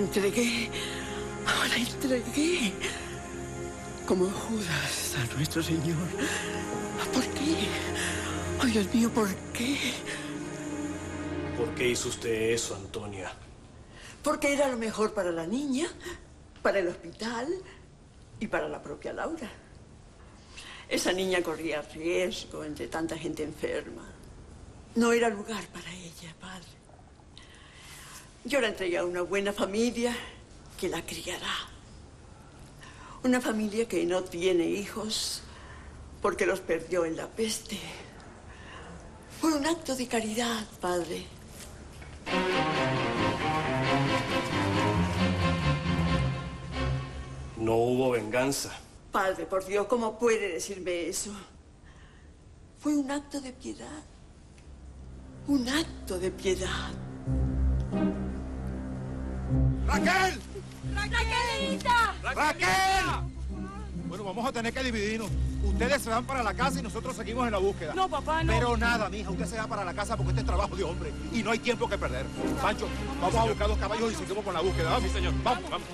Entregué. La entregué. Como Judas a nuestro Señor. ¿Por qué? Ay, Dios mío, ¿por qué? ¿Por qué hizo usted eso, Antonia? Porque era lo mejor para la niña, para el hospital y para la propia Laura. Esa niña corría riesgo entre tanta gente enferma. No era lugar para ella, padre. Yo la entregué a una buena familia que la criará. Una familia que no tiene hijos porque los perdió en la peste. Por un acto de caridad, padre. No hubo venganza. Padre, por Dios, ¿cómo puede decirme eso? Fue un acto de piedad. Un acto de piedad. ¡Raquel! ¡Raquelita! ¡Raquel! Bueno, vamos a tener que dividirnos. Ustedes se van para la casa y nosotros seguimos en la búsqueda. No, papá, no. Pero nada, mija, usted se va para la casa porque este es trabajo de hombre y no hay tiempo que perder. Pancho, vamos a buscar dos caballos y seguimos con la búsqueda. Vamos, señor. Vamos, vamos.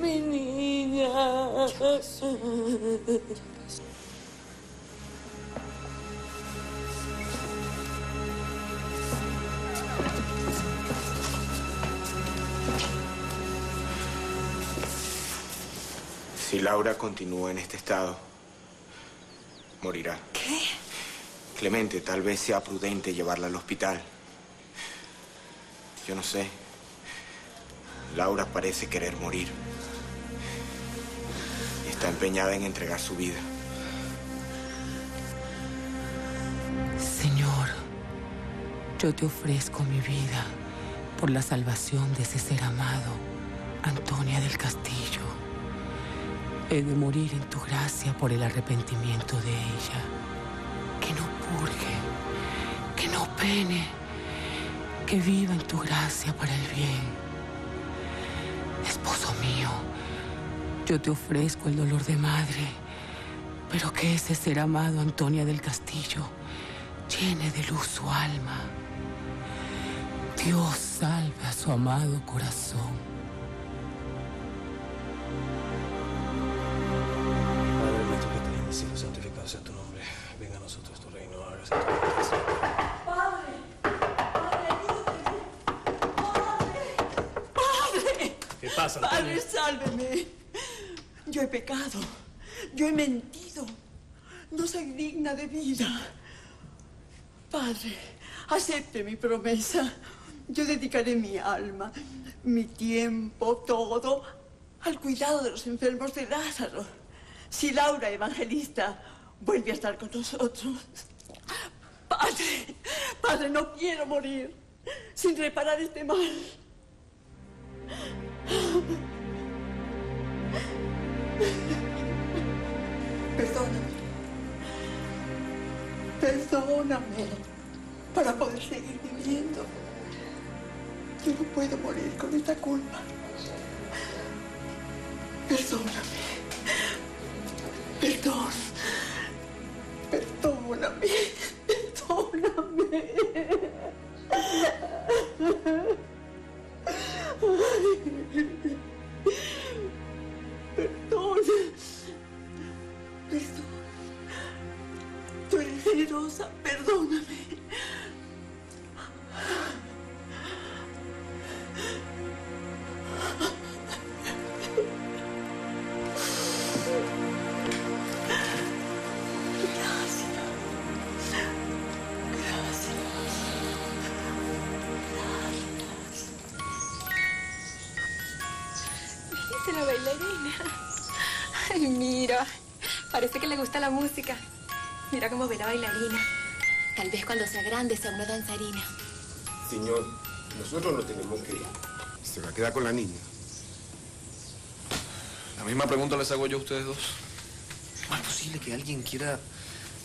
Mi niña. Si Laura continúa en este estado, morirá. ¿Qué? Clemente, tal vez sea prudente llevarla al hospital. Yo no sé. Laura parece querer morir. Está empeñada en entregar su vida. Señor, yo te ofrezco mi vida por la salvación de ese ser amado, Antonia del Castillo. He de morir en tu gracia por el arrepentimiento de ella. Que no purgue, que no pene, que viva en tu gracia para el bien. Esposo mío, yo te ofrezco el dolor de madre, pero que ese ser amado, Antonia del Castillo, llene de luz su alma. Dios salve a su amado corazón. Pecado. Yo he mentido. No soy digna de vida. Padre, acepte mi promesa. Yo dedicaré mi alma, mi tiempo, todo al cuidado de los enfermos de Lázaro. Si Laura Evangelista vuelve a estar con nosotros. Padre, padre, no quiero morir sin reparar este mal. Perdóname. Perdóname para poder seguir viviendo. Yo no puedo morir con esta culpa. Perdóname. Perdón. Perdóname. Perdóname. Perdón. Perdón. Tú eres generosa. Perdóname. La música. Mira cómo ve la bailarina. Tal vez cuando sea grande sea una danzarina. Señor, nosotros no tenemos que ir. Se va a quedar con la niña. La misma pregunta les hago yo a ustedes dos. ¿Cómo es posible que alguien quiera,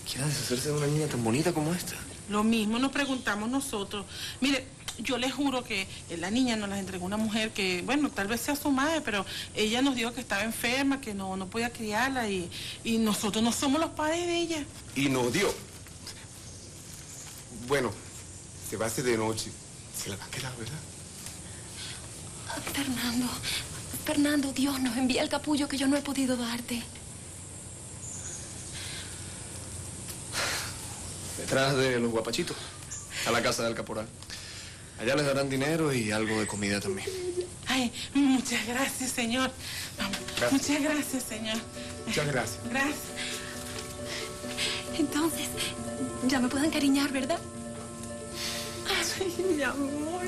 quiera deshacerse de una niña tan bonita como esta? Lo mismo nos preguntamos nosotros. Mire, yo le juro que la niña nos la entregó una mujer que, bueno, tal vez sea su madre, pero ella nos dijo que estaba enferma, que no, no podía criarla y, y nosotros no somos los padres de ella. Y nos dio. Bueno, se va a hacer de noche. Se la va a quedar, ¿verdad? Fernando, Fernando, Dios nos envía el capullo que yo no he podido darte. Detrás de los guapachitos, a la casa del caporal. Allá les darán dinero y algo de comida también. Ay, muchas gracias, señor. Vamos, Muchas gracias, señor. Muchas gracias. Gracias. Entonces, ya me puedo encariñar, ¿verdad? Ay, mi amor.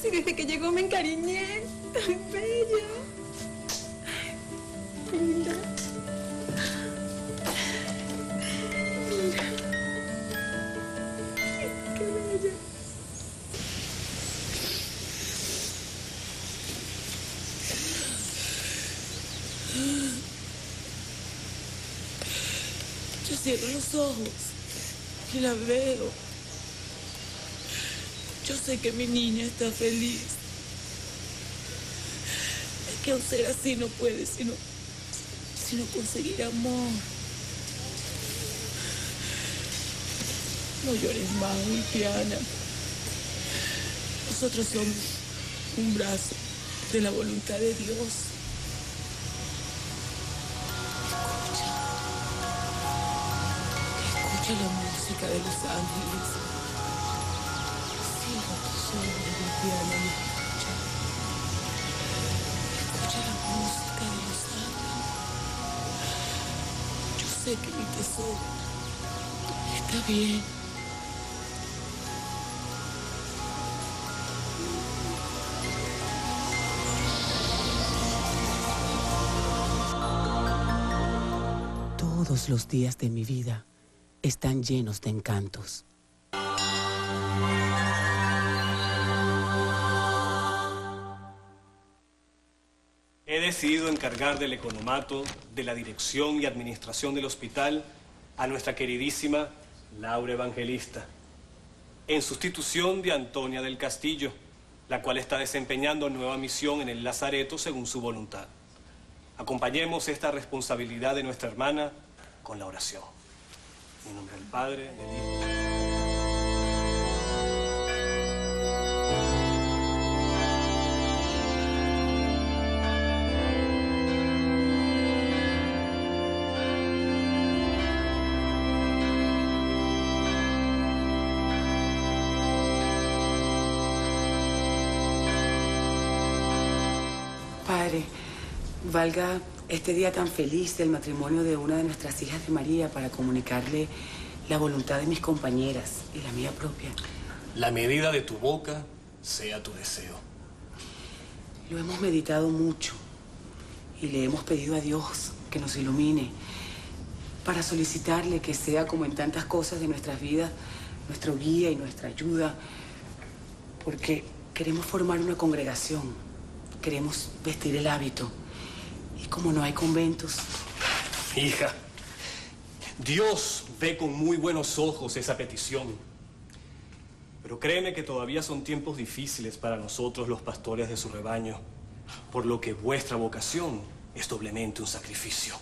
Si desde que llegó me encariñé. Tan bella. Ay. Mira. Cierro los ojos y la veo. Yo sé que mi niña está feliz. Es que un ser así no puede sino, sino conseguir amor. No llores más, Diana. Nosotros somos un brazo de la voluntad de Dios. Escucha la música de los ángeles. Cierra tus ojos, Diana, y escucha. Escucha la música de los ángeles. Yo sé que mi tesoro está bien. Todos los días de mi vida están llenos de encantos. He decidido encargar del economato, de la dirección y administración del hospital a nuestra queridísima Laura Evangelista, en sustitución de Antonia del Castillo, la cual está desempeñando nueva misión en el Lazareto según su voluntad. Acompañemos esta responsabilidad de nuestra hermana con la oración. En nombre del Padre, del Hijo. Valga este día tan feliz del matrimonio de una de nuestras hijas de María para comunicarle la voluntad de mis compañeras y la mía propia. La medida de tu boca sea tu deseo. Lo hemos meditado mucho y le hemos pedido a Dios que nos ilumine para solicitarle que sea como en tantas cosas de nuestras vidas, nuestro guía y nuestra ayuda, porque queremos formar una congregación, queremos vestir el hábito como no hay conventos, Hija, Dios ve con muy buenos ojos esa petición. Pero créeme que todavía son tiempos difíciles para nosotros los pastores de su rebaño, por lo que vuestra vocación es doblemente un sacrificio.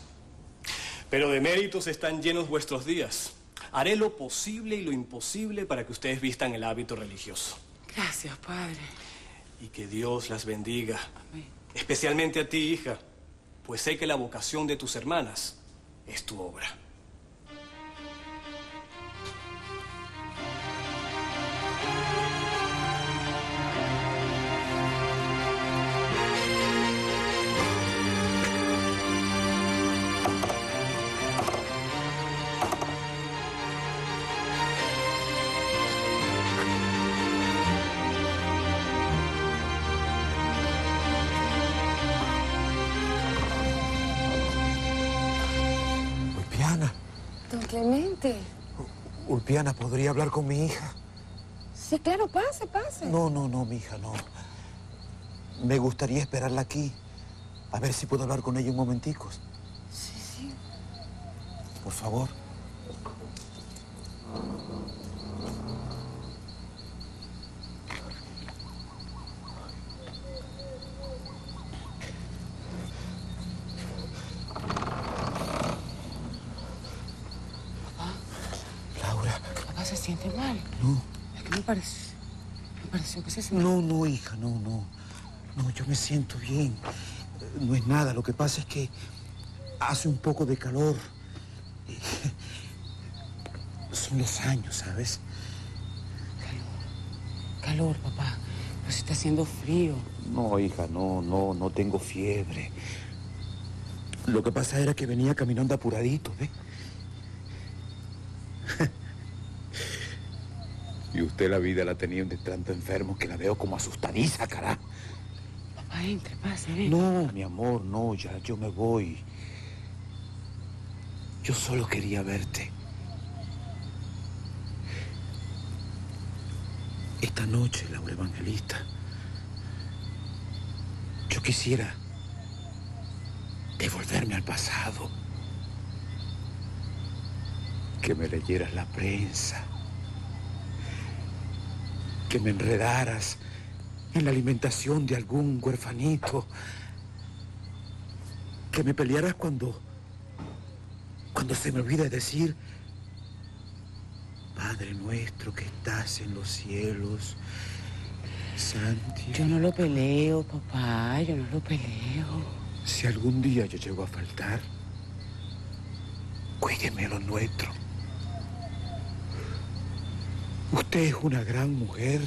Pero de méritos están llenos vuestros días. Haré lo posible y lo imposible para que ustedes vistan el hábito religioso. Gracias, Padre. Y que Dios las bendiga. Especialmente a ti, hija, pues sé que la vocación de tus hermanas es tu obra. Ulpiana, ¿podría hablar con mi hija? Sí, claro, pase, pase. No, no, no, mi hija, no. Me gustaría esperarla aquí. A ver si puedo hablar con ella un momentico. Sí, sí. Por favor. Laura. papá se siente mal. No. Es que me pareció, me pareció que se sentía... No, no, hija, no, no. No, yo me siento bien. No es nada. Lo que pasa es que hace un poco de calor. Son los años, ¿sabes? Calor, papá. Pues está haciendo frío. No, hija, no, no, no tengo fiebre. Lo que pasa era que venía caminando apuradito, ¿ves? y usted la vida la tenía de tanto enfermo que la veo como asustadiza, cara. Papá, entre, pase, ven. No, mi amor, no, ya yo me voy. Yo solo quería verte. Esta noche, Laura Evangelista, yo quisiera devolverme al pasado. Que me leyeras la prensa. Que me enredaras en la alimentación de algún huerfanito. Que me pelearas cuando. cuando se me olvida decir. Padre nuestro que estás en los cielos. Santi. Yo no lo peleo, papá. Yo no lo peleo. Si algún día yo llego a faltar, cuídeme lo nuestro. Usted es una gran mujer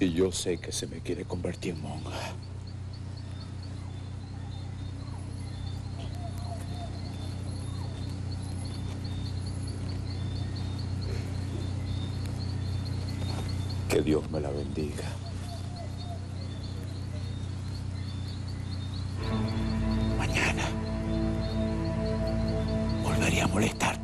y yo sé que se me quiere convertir en monja. Que Dios me la bendiga. Mañana volveré a molestarte.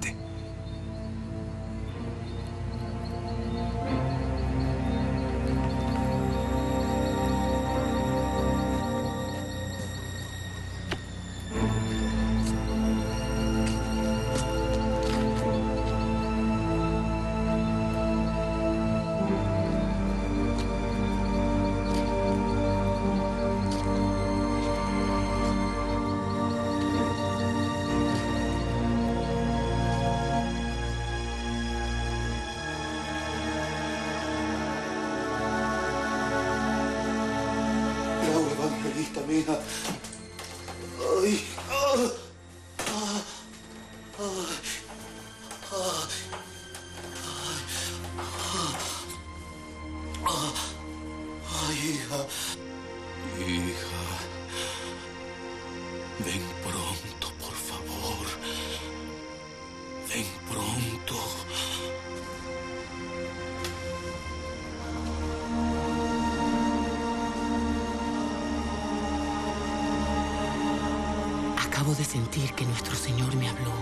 Que nuestro Señor me habló.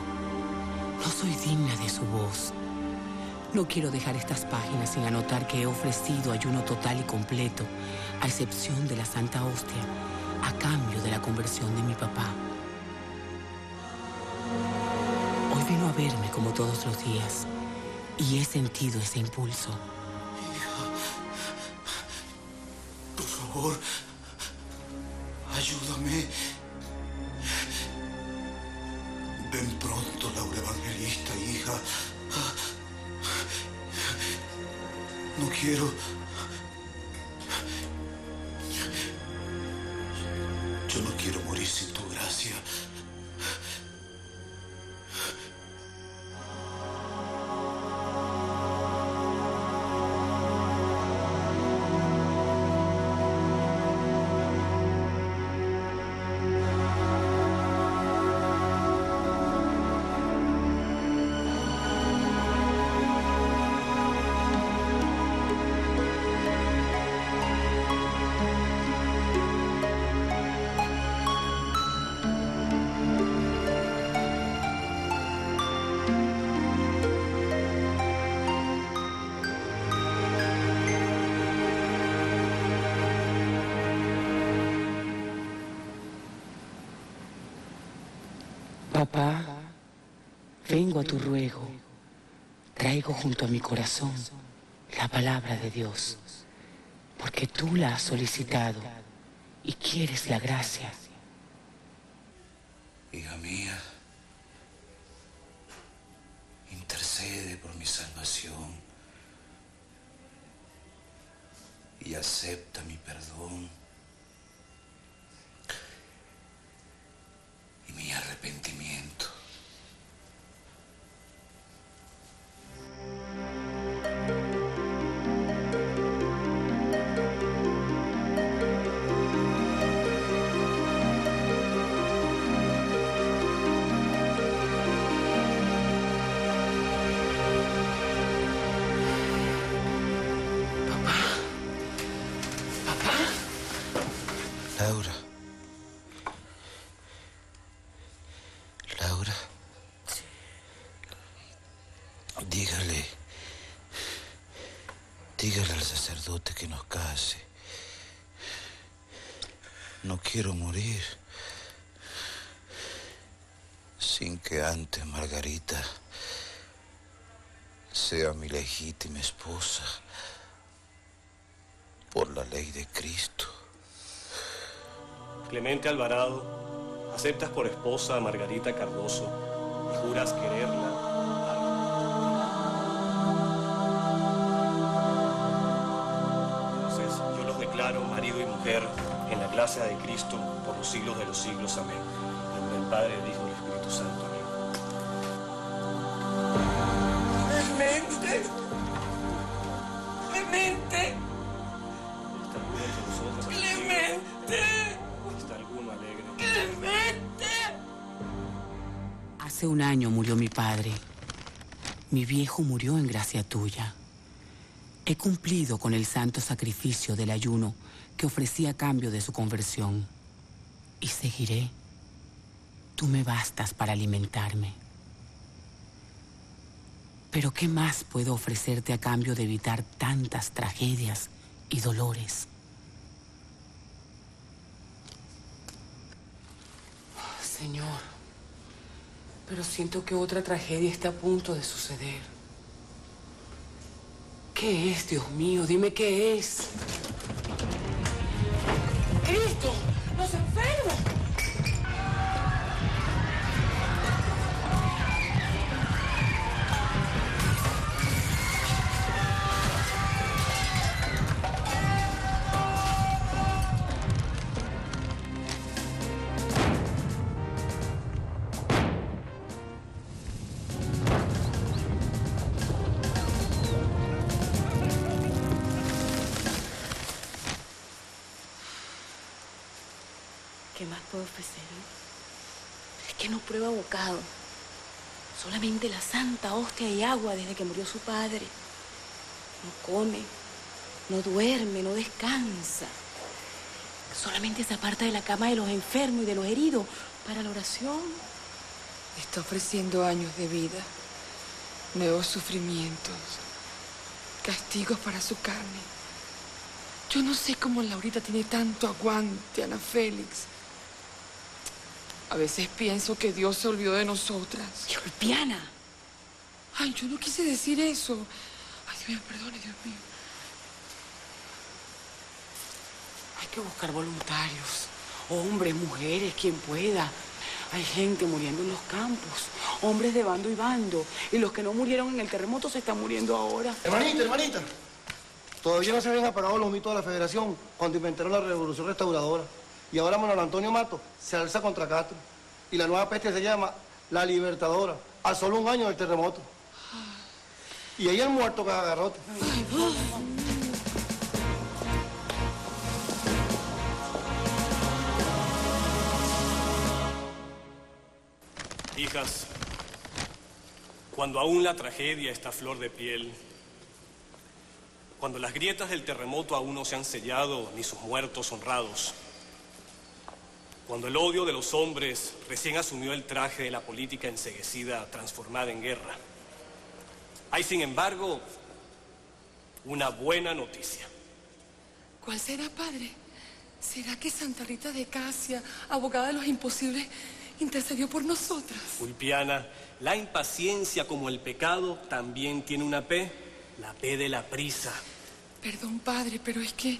No soy digna de su voz. No quiero dejar estas páginas sin anotar que he ofrecido ayuno total y completo, a excepción de la Santa Hostia, a cambio de la conversión de mi papá. Hoy vino a verme como todos los días y he sentido ese impulso. Corazón la palabra de Dios, porque tú la has solicitado y quieres la gracia. Hija mía, intercede por mi salvación y acepta mi perdón y mi arrepentimiento. Sacerdote que nos case. No quiero morir sin que antes Margarita sea mi legítima esposa por la ley de Cristo. Clemente Alvarado, aceptas por esposa a Margarita Cardoso y juras quererla. En la gracia de Cristo por los siglos de los siglos. Amén. En nombre del Padre, del Hijo y del Espíritu Santo. Amén. Clemente. Clemente. ¿Está alguno entre nosotros? Clemente. ¿Está alguno alegre? Clemente. Hace un año murió mi padre. Mi viejo murió en gracia tuya. He cumplido con el santo sacrificio del ayuno que ofrecí a cambio de su conversión. Y seguiré. Tú me bastas para alimentarme. Pero ¿qué más puedo ofrecerte a cambio de evitar tantas tragedias y dolores? Señor, pero siento que otra tragedia está a punto de suceder. ¿Qué es, Dios mío? Dime qué es. ¡Cristo! ¡Los enfermos! La santa hostia y agua desde que murió su padre. No come, no duerme, no descansa. Solamente se aparta de la cama de los enfermos y de los heridos para la oración. Está ofreciendo años de vida, nuevos sufrimientos, castigos para su carne. Yo no sé cómo Laurita tiene tanto aguante, Ana Félix. A veces pienso que Dios se olvidó de nosotras. Ulpiana. Ay, yo no quise decir eso. Ay, Dios mío, perdone, Dios mío. Hay que buscar voluntarios. Hombres, mujeres, quien pueda. Hay gente muriendo en los campos. Hombres de bando y bando. Y los que no murieron en el terremoto se están muriendo ahora. Hermanita, hermanita. Todavía no se habían apagado los mitos de la federación cuando inventaron la revolución restauradora. Y ahora Manuel Antonio Mato se alza contra Castro. Y la nueva peste se llama la Libertadora. A solo un año del terremoto. Y ella el muerto que agarrote. Hijas, cuando aún la tragedia está flor de piel, cuando las grietas del terremoto aún no se han sellado ni sus muertos honrados, cuando el odio de los hombres recién asumió el traje de la política enseguecida transformada en guerra, hay sin embargo una buena noticia. ¿Cuál será, padre? ¿Será que Santa Rita de Casia, abogada de los imposibles, intercedió por nosotras? Ulpiana, la impaciencia como el pecado también tiene una P, la P de la prisa. Perdón, padre, pero es que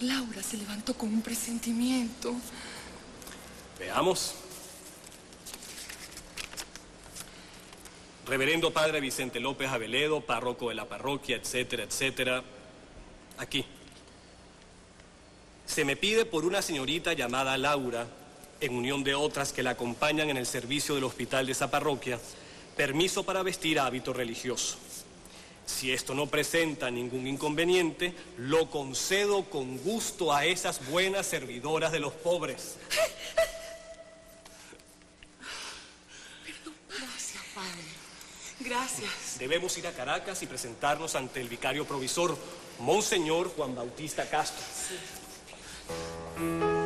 Laura se levantó con un presentimiento. Veamos. Reverendo Padre Vicente López Aveledo, párroco de la parroquia, etcétera, etcétera. Aquí. Se me pide por una señorita llamada Laura, en unión de otras que la acompañan en el servicio del hospital de esa parroquia, permiso para vestir hábito religioso. Si esto no presenta ningún inconveniente, lo concedo con gusto a esas buenas servidoras de los pobres. Gracias, padre. Gracias. Debemos ir a Caracas y presentarnos ante el vicario provisor, Monseñor Juan Bautista Castro. Por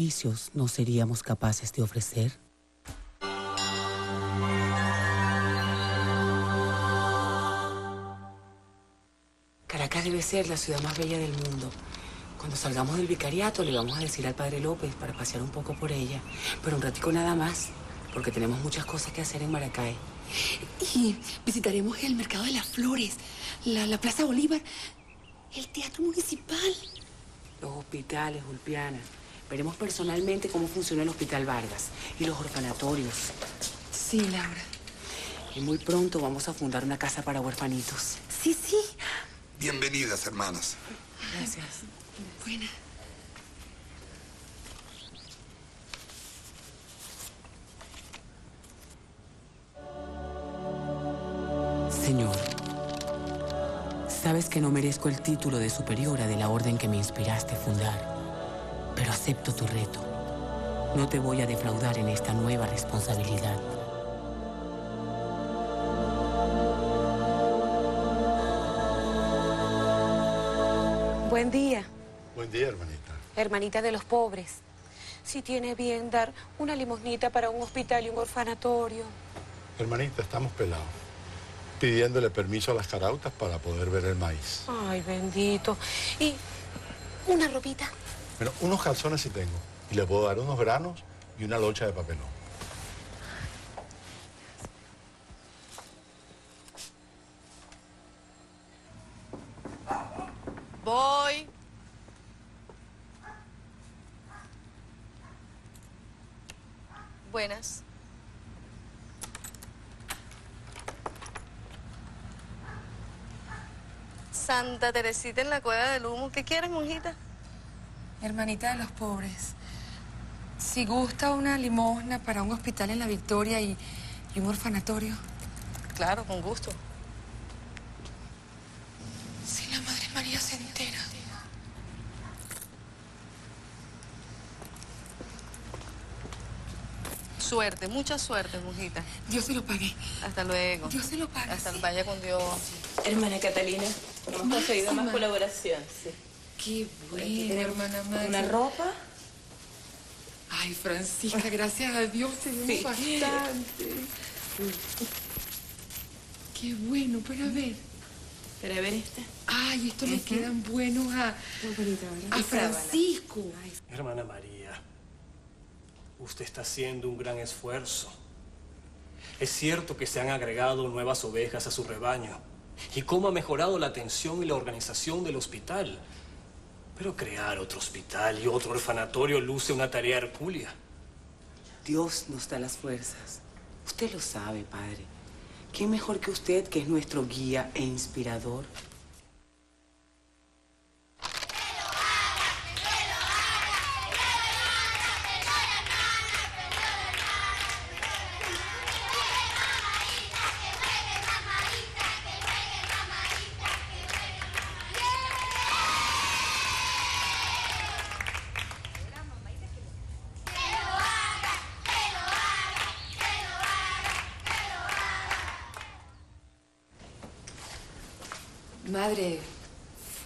sacrificios no seríamos capaces de ofrecer? Caracas debe ser la ciudad más bella del mundo. Cuando salgamos del vicariato le vamos a decir al padre López para pasear un poco por ella, pero un ratico nada más, porque tenemos muchas cosas que hacer en Maracay. Y visitaremos el Mercado de las Flores, la, la Plaza Bolívar, el Teatro Municipal. Los hospitales, Ulpiana. Veremos personalmente cómo funciona el Hospital Vargas y los orfanatorios. Sí, Laura. Y muy pronto vamos a fundar una casa para huerfanitos. Sí, sí. Bienvenidas, hermanas. Gracias. Buena. Señor, sabes que no merezco el título de superiora de la orden que me inspiraste a fundar, pero acepto tu reto. No te voy a defraudar en esta nueva responsabilidad. Buen día, Buen día, hermanita. hermanita de los pobres. Si tiene bien dar una limosnita para un hospital y un orfanatorio. Hermanita, estamos pelados. Pidiéndole permiso a las carautas para poder ver el maíz. Ay, bendito. Y una ropita. Bueno, unos calzones sí tengo. Y le puedo dar unos granos y una locha de papelón. Voy. Buenas. Santa Teresita en la cueva del humo. ¿Qué quieres, monjita? Hermanita de los pobres, si gusta una limosna para un hospital en La Victoria y, y un orfanatorio. Claro, con gusto. Si la Madre María se entera. Suerte, mucha suerte, monjita. Dios se lo pague. Hasta luego. Dios se lo pague. Hasta vaya con Dios. Hermana Catalina, hemos conseguido más colaboración, sí. Qué bueno, hermana María. Una ropa. Ay, Francisca, gracias a Dios tenemos Sí. bastante. Qué bueno, pero a ver. Pero a ver esta. Ay, estos le quedan buenos a, a. Francisco. Hermana María, usted está haciendo un gran esfuerzo. Es cierto que se han agregado nuevas ovejas a su rebaño y cómo ha mejorado la atención y la organización del hospital. Pero crear otro hospital y otro orfanatorio luce una tarea hercúlea. Dios nos da las fuerzas. Usted lo sabe, Padre. ¿Quién mejor que usted, que es nuestro guía e inspirador?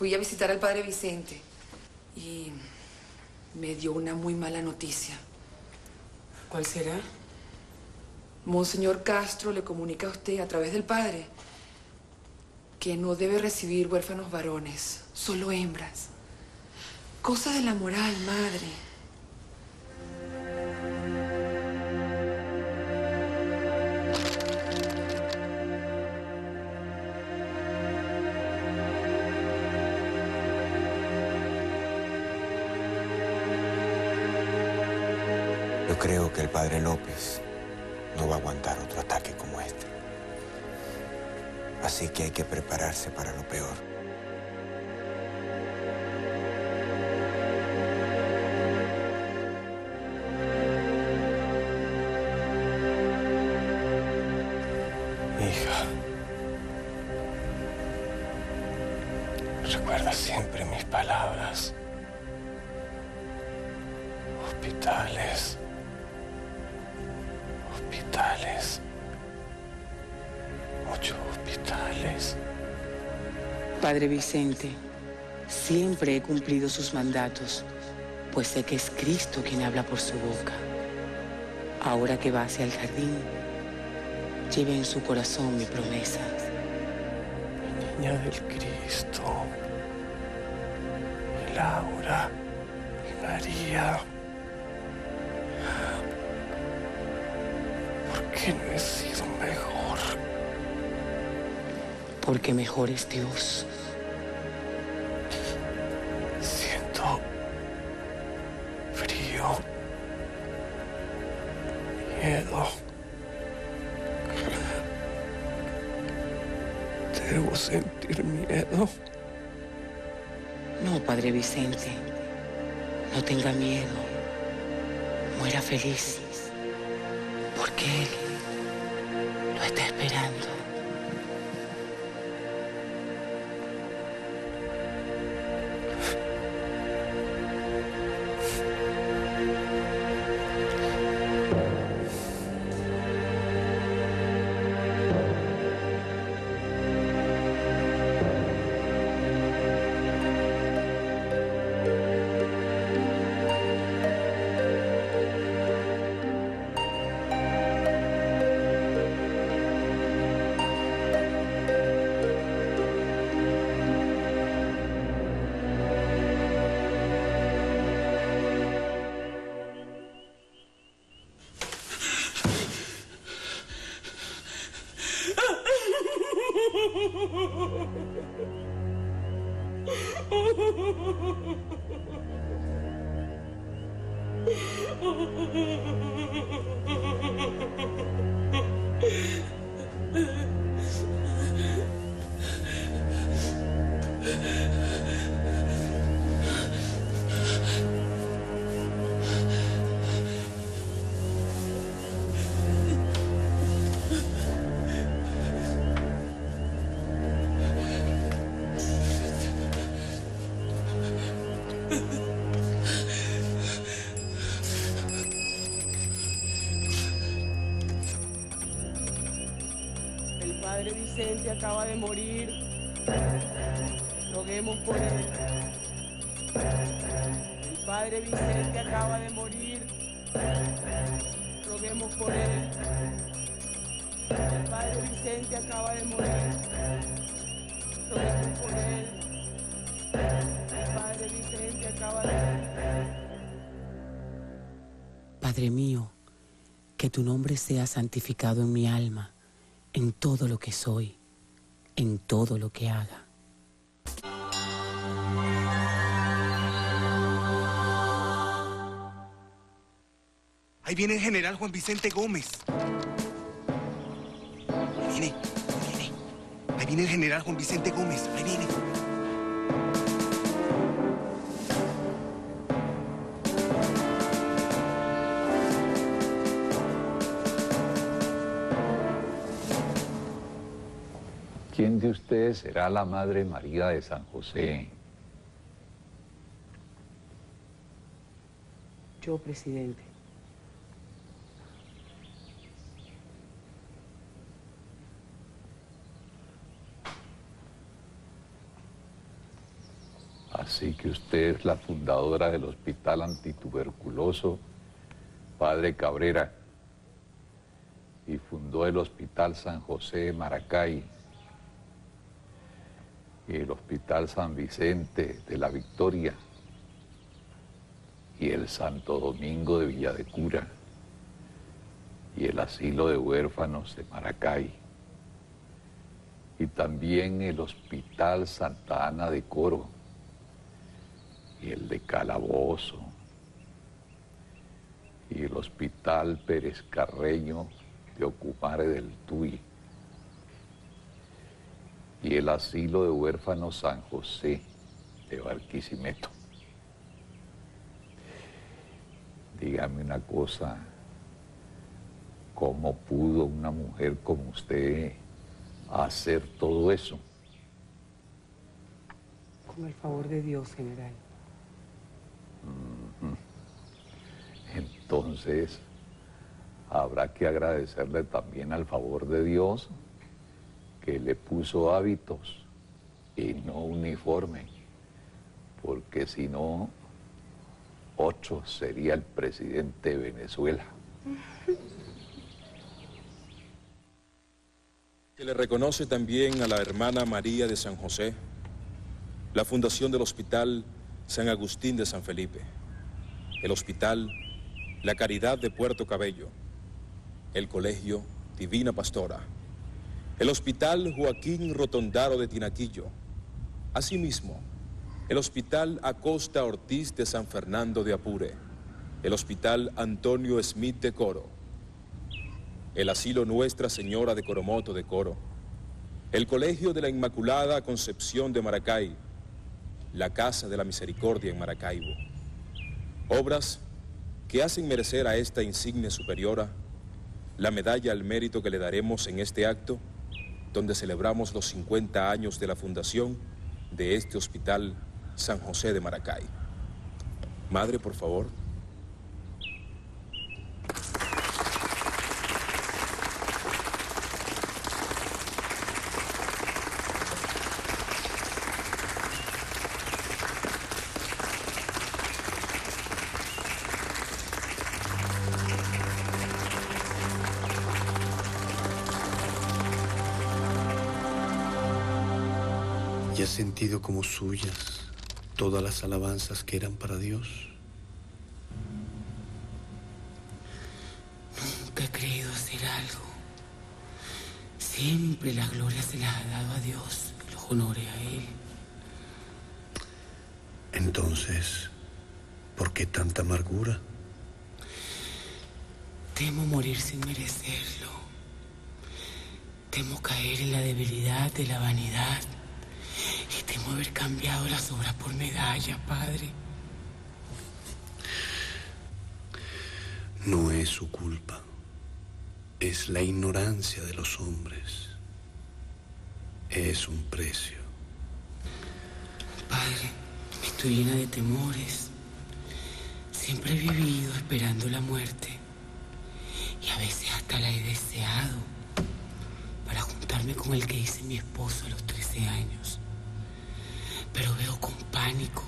Fui a visitar al padre Vicente y me dio una muy mala noticia. ¿Cuál será? Monseñor Castro le comunica a usted a través del padre que no debe recibir huérfanos varones, solo hembras. Cosa de la moral, madre. Que el padre López no va a aguantar otro ataque como este. Así que hay que prepararse para lo peor. Hija, recuerda siempre mis palabras. Hospitales. Hospitales. Muchos hospitales. Padre Vicente, siempre he cumplido sus mandatos, pues sé que es Cristo quien habla por su boca. Ahora que va hacia el jardín, lleve en su corazón mi promesa. Niña del Cristo. Y Laura. Y María. Sido mejor? Porque mejor es Dios. Siento frío, miedo. Debo sentir miedo. No, Padre Vicente, no tenga miedo. Muera feliz, Vicente acaba de morir. Roguemos por él. El padre Vicente acaba de morir. Roguemos por él. El padre Vicente acaba de morir. Roguemos por él. El padre Vicente acaba de morir. Padre mío, que tu nombre sea santificado en mi alma, en todo lo que soy, en todo lo que haga. Ahí viene el general Juan Vicente Gómez. Ahí viene, ahí viene. Ahí viene el general Juan Vicente Gómez. Ahí viene. ¿Quién de ustedes será la Madre María de San José? Yo, presidente. Así que usted es la fundadora del Hospital Antituberculoso Padre Cabrera y fundó el Hospital San José de Maracay y el Hospital San Vicente de la Victoria y el Santo Domingo de Villa de Cura y el Asilo de Huérfanos de Maracay y también el Hospital Santa Ana de Coro y el de Calabozo y el Hospital Pérez Carreño de Ocumare del Tuy y el Asilo de Huérfanos San José de Barquisimeto. Dígame una cosa, ¿cómo pudo una mujer como usted hacer todo eso? Con el favor de Dios, general. Entonces, habrá que agradecerle también al favor de Dios que le puso hábitos y no uniforme, porque si no, otro sería el presidente de Venezuela. Se le reconoce también a la hermana María de San José, la fundación del Hospital San Agustín de San Felipe, el Hospital La Caridad de Puerto Cabello, el Colegio Divina Pastora, el Hospital Joaquín Rotondaro de Tinaquillo, asimismo, el Hospital Acosta Ortiz de San Fernando de Apure, el Hospital Antonio Smith de Coro, el Asilo Nuestra Señora de Coromoto de Coro, el Colegio de la Inmaculada Concepción de Maracay, la Casa de la Misericordia en Maracaibo. Obras que hacen merecer a esta insigne superiora la medalla al mérito que le daremos en este acto, donde celebramos los 50 años de la fundación de este hospital San José de Maracay. Madre, por favor. ¿Y has sentido como suyas todas las alabanzas que eran para Dios? Nunca he creído hacer algo. Siempre la gloria se las ha dado a Dios, los honores a Él. Entonces, ¿por qué tanta amargura? Temo morir sin merecerlo. Temo caer en la debilidad de la vanidad. Y temo haber cambiado las obras por medallas, padre. No es su culpa. Es la ignorancia de los hombres. Es un precio. Padre, estoy llena de temores. Siempre he vivido esperando la muerte. Y a veces hasta la he deseado para juntarme con el que hice mi esposo a los 13 años. Pero veo con pánico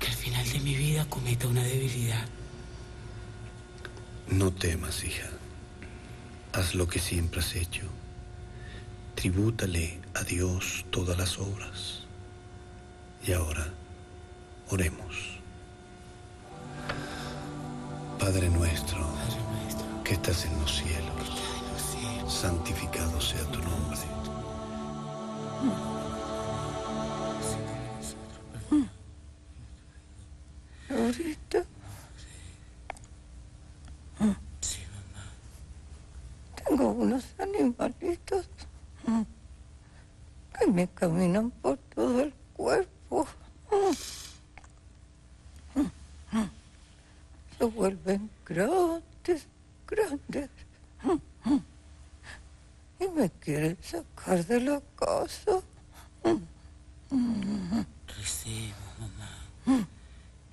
que al final de mi vida cometa una debilidad. No temas, hija. Haz lo que siempre has hecho. Tribútale a Dios todas las obras. Y ahora, oremos. Padre nuestro, que estás en los cielos, santificado sea tu nombre. Ahorita. Tengo unos animalitos que me caminan por todo el cuerpo. Se vuelven grandes, grandes. Y me quieren sacar de la casa. Recemos, mamá.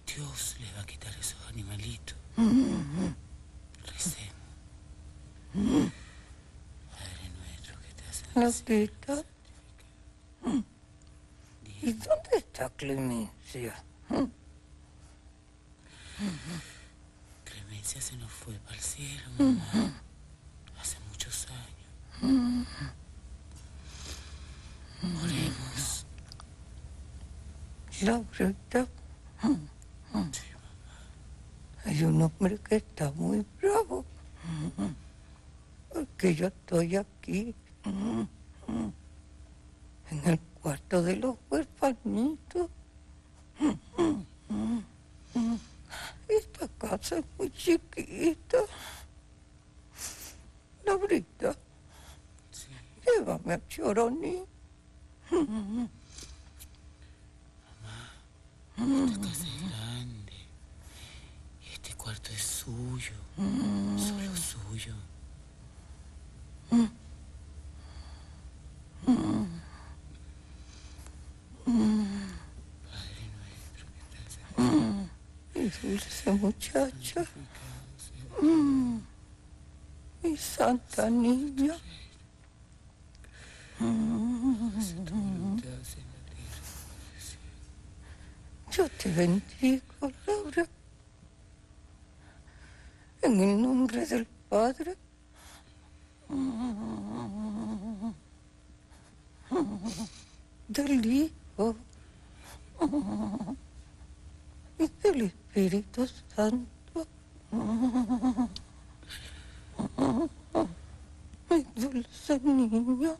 Dios le va a quitar esos animalitos. Recemos. Padre nuestro que cielo. Laurita. ¿Y dónde está Clemencia? Clemencia se nos fue para el cielo, mamá. Hace muchos años. Oremos. Laurita. Hay un hombre que está muy bravo. Porque yo estoy aquí. En el cuarto de los huerfanitos. Esta casa es muy chiquita. Laurita. Llévame a Choroní. Esta casa es grande. Y este cuarto es suyo. Solo suyo. Mi dulce muchacha. Mm. Mi santa niña. Mm. Yo te bendigo, Laura. En el nombre del Padre. Del Hijo. Y del Espíritu Santo. Mi dulce niña.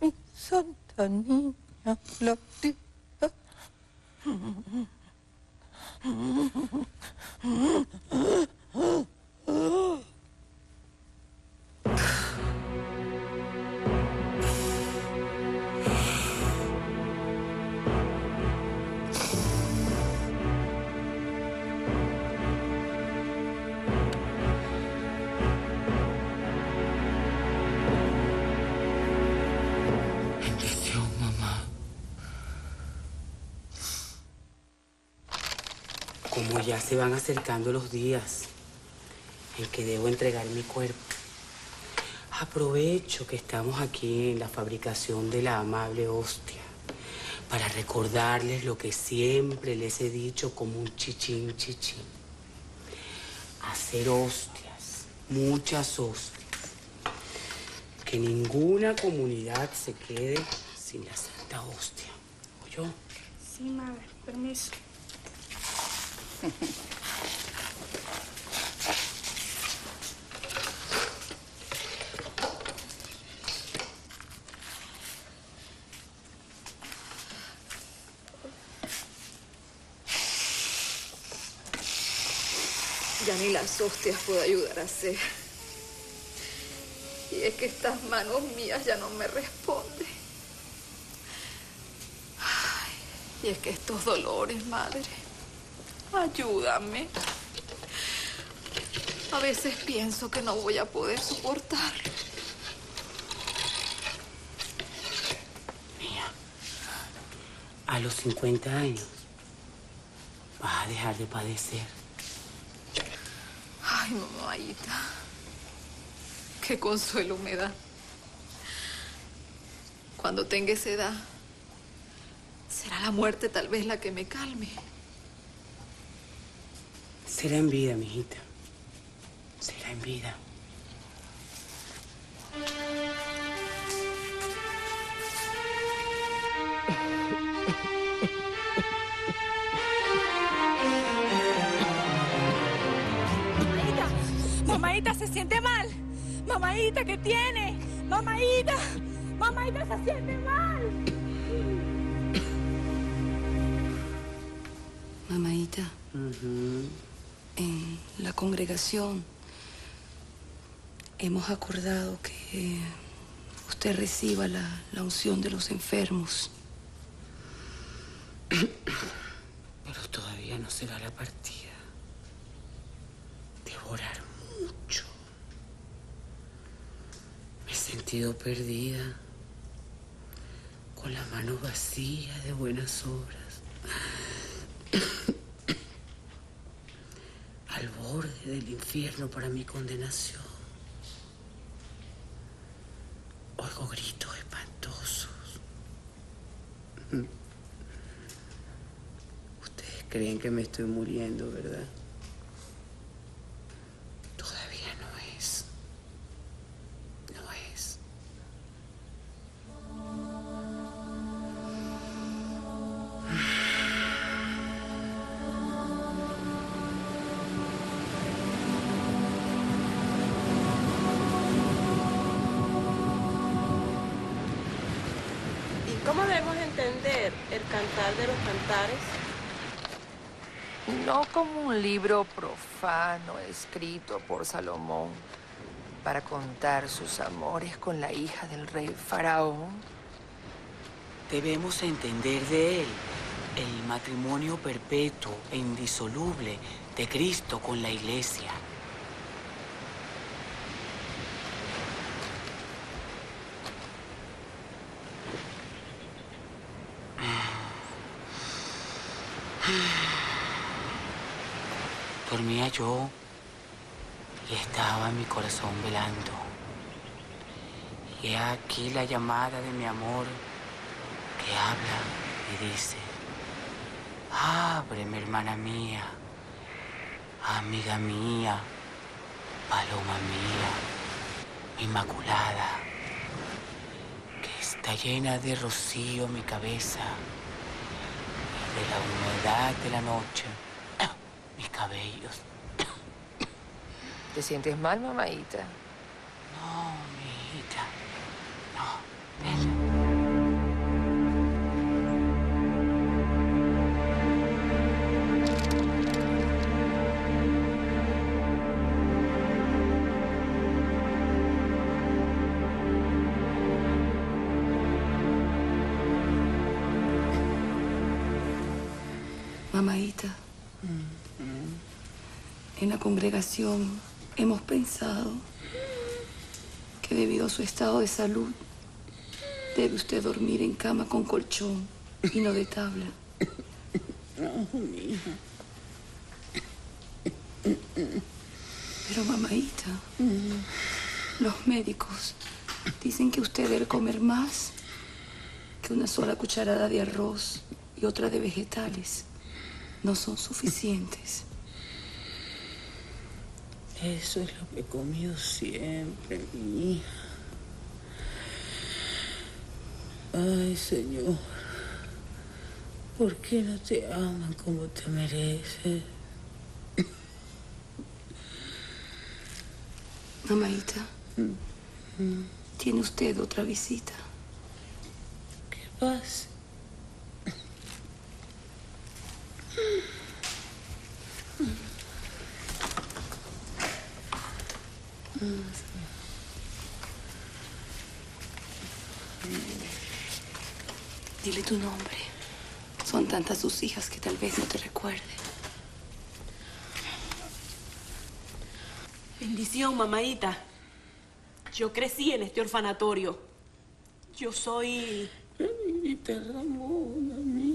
Mi santa niña, Laurita. Se van acercando los días en que debo entregar mi cuerpo, aprovecho que estamos aquí en la fabricación de la amable hostia para recordarles lo que siempre les he dicho como un chichín chichín. Hacer hostias, muchas hostias. Que ninguna comunidad se quede sin la santa hostia. ¿Oyó? Sí, madre, permiso. Ya ni las hostias puedo ayudar a hacer. Y es que estas manos mías ya no me responden. Y es que estos dolores, madre ayúdame. A veces pienso que no voy a poder soportarlo. Mía, a los 50 años vas a dejar de padecer. Ay, mamáita. Qué consuelo me da. Cuando tenga esa edad, será la muerte tal vez la que me calme. Será en vida, mijita. Será en vida. Mamaita, mamaita se siente mal. Mamaita, ¿qué tiene? Mamaita, mamaita se siente mal. Mamaita, en la congregación hemos acordado que usted reciba la, unción de los enfermos. Pero todavía no será la partida. Devorar mucho. Me he sentido perdida. Con las manos vacías de buenas obras. Al borde del infierno para mi condenación. Oigo gritos espantosos. Ustedes creen que me estoy muriendo, ¿verdad? Libro profano escrito por Salomón para contar sus amores con la hija del rey faraón. Debemos entender de él el matrimonio perpetuo e indisoluble de Cristo con la iglesia. Yo y estaba mi corazón velando. Y aquí la llamada de mi amor que habla y dice, ábreme hermana mía, amiga mía, paloma mía, inmaculada, que está llena de rocío mi cabeza y de la humedad de la noche mis cabellos. ¿Te sientes mal, mamaita? No, mi hijita, no, Mamaita, en la congregación hemos pensado que debido a su estado de salud debe usted dormir en cama con colchón y no de tabla. No, mi hija. Pero mamaita, los médicos dicen que usted debe comer más que una sola cucharada de arroz y otra de vegetales. No son suficientes. Eso es lo que he comido siempre, mi hija. Ay, Señor, ¿por qué no te aman como te mereces? Mamaita, tiene usted otra visita. ¿Qué pasa? Dile tu nombre. Son tantas sus hijas que tal vez no te recuerde. Bendición, mamadita. Yo crecí en este orfanatorio. Yo soy... Amiguita Ramona mía.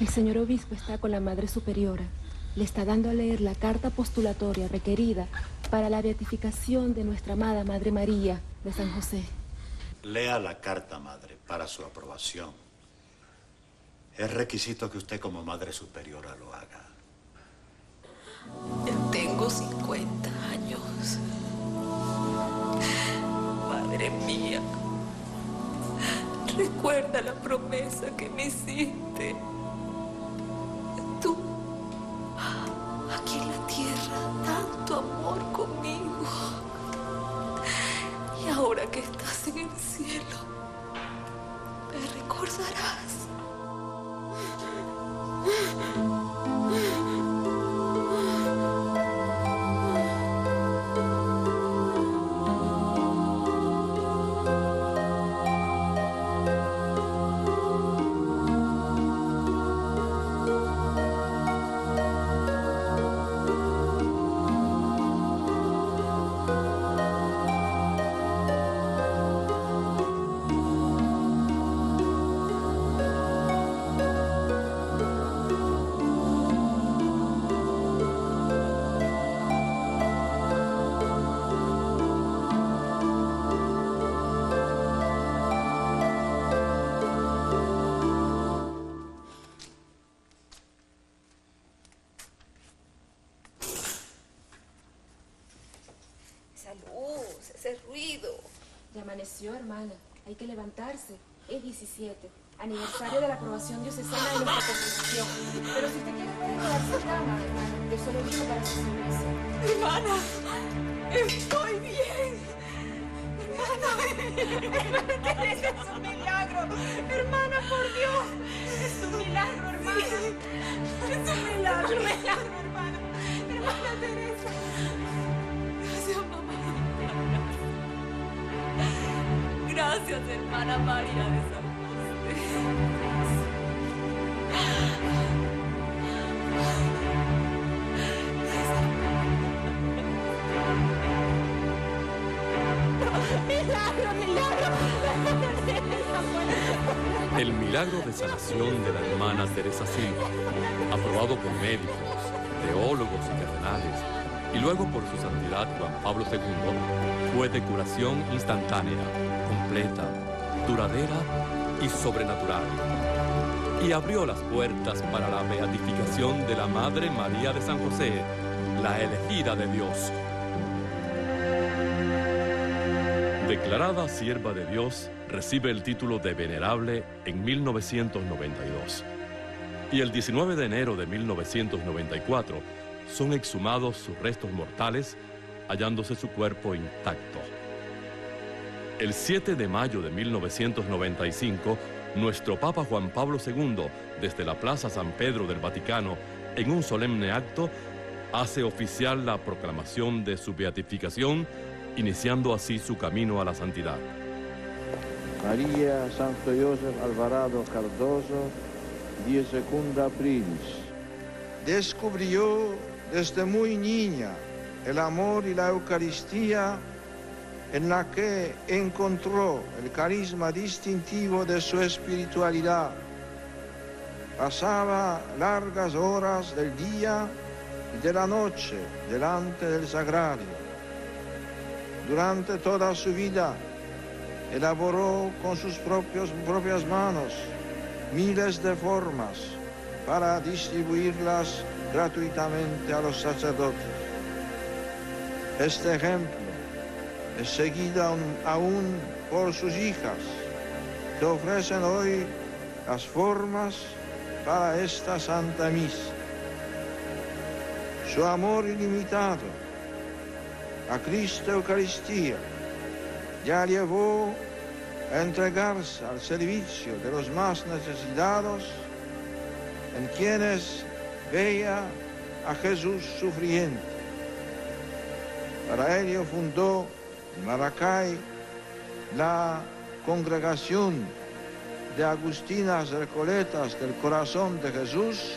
El señor obispo está con la Madre Superiora. Le está dando a leer la carta postulatoria requerida para la beatificación de nuestra amada Madre María de San José. Lea la carta, madre, para su aprobación. Es requisito que usted como madre superiora lo haga. Tengo 50 años. Madre mía, recuerda la promesa que me hiciste. Aquí en la tierra, tanto amor conmigo. Y ahora que estás en el cielo, me recordarás. Amaneció, hermana. Hay que levantarse. Es 17. Aniversario de la aprobación diocesana de nuestra composición. Pero si usted quiere puede quedarse en cama, hermana. Yo solo vine para su servicio. Hermana, estoy bien. Hermana, hermana Teresa, es un milagro. Hermana, por Dios. Es un milagro, hermana. Es un milagro, un milagro, hermana. Hermana Teresa. Gracias, hermana María de San ¡Milagro, milagro! El milagro de sanación de la hermana Teresa Silva, aprobado por médicos, teólogos y cardenales, y luego por su santidad Juan Pablo II, fue de curación instantánea, completa, duradera y sobrenatural. Y abrió las puertas para la beatificación de la Madre María de San José, la elegida de Dios. Declarada sierva de Dios, recibe el título de venerable en 1992. Y el 19 de enero de 1994 son exhumados sus restos mortales, hallándose su cuerpo intacto. El 7 de mayo de 1995, nuestro Papa Juan Pablo II, desde la Plaza San Pedro del Vaticano, en un solemne acto, hace oficial la proclamación de su beatificación, iniciando así su camino a la santidad. María Santo Joseph Alvarado Cardoso, 10 segunda aprilis. Descubrió desde muy niña el amor y la Eucaristía en la que encontró el carisma distintivo de su espiritualidad. Pasaba largas horas del día y de la noche delante del sagrario. Durante toda su vida elaboró con sus propias manos miles de formas para distribuirlas gratuitamente a los sacerdotes. Este ejemplo es seguido aún, aún por sus hijas, que ofrecen hoy las formas para esta Santa Misa. Su amor ilimitado a Cristo Eucaristía ya llevó a entregarse al servicio de los más necesitados, en quienes veía a Jesús sufriente. Para ello fundó en Maracay la congregación de Agustinas Recoletas del Corazón de Jesús,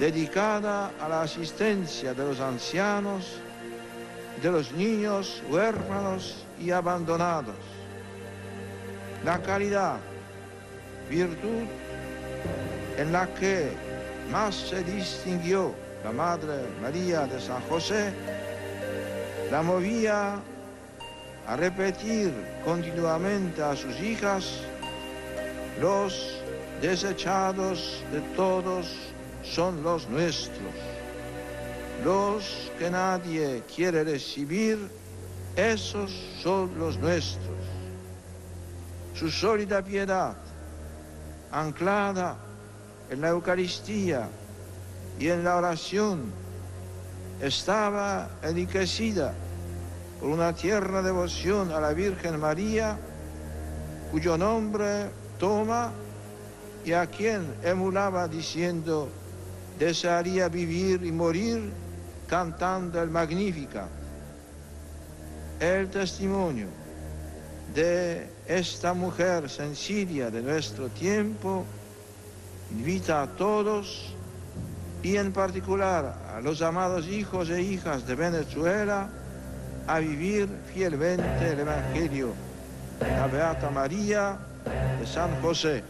dedicada a la asistencia de los ancianos, de los niños huérfanos y abandonados. La caridad, virtud en la que más se distinguió la Madre María de San José, la movía a repetir continuamente a sus hijas, los desechados de todos son los nuestros. Los que nadie quiere recibir, esos son los nuestros. Su sólida piedad, anclada en la Eucaristía y en la oración, estaba enriquecida por una tierna devoción a la Virgen María, cuyo nombre toma y a quien emulaba diciendo, desearía vivir y morir cantando el Magnífica. El testimonio de esta mujer sencilla de nuestro tiempo invita a todos y en particular a los amados hijos e hijas de Venezuela a vivir fielmente el Evangelio la Beata María de San José.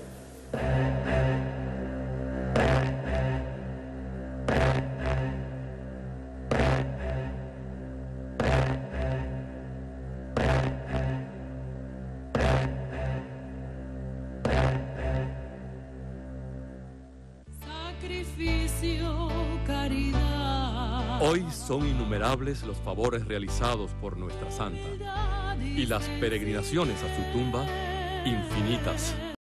Son innumerables los favores realizados por nuestra santa y las peregrinaciones a su tumba infinitas.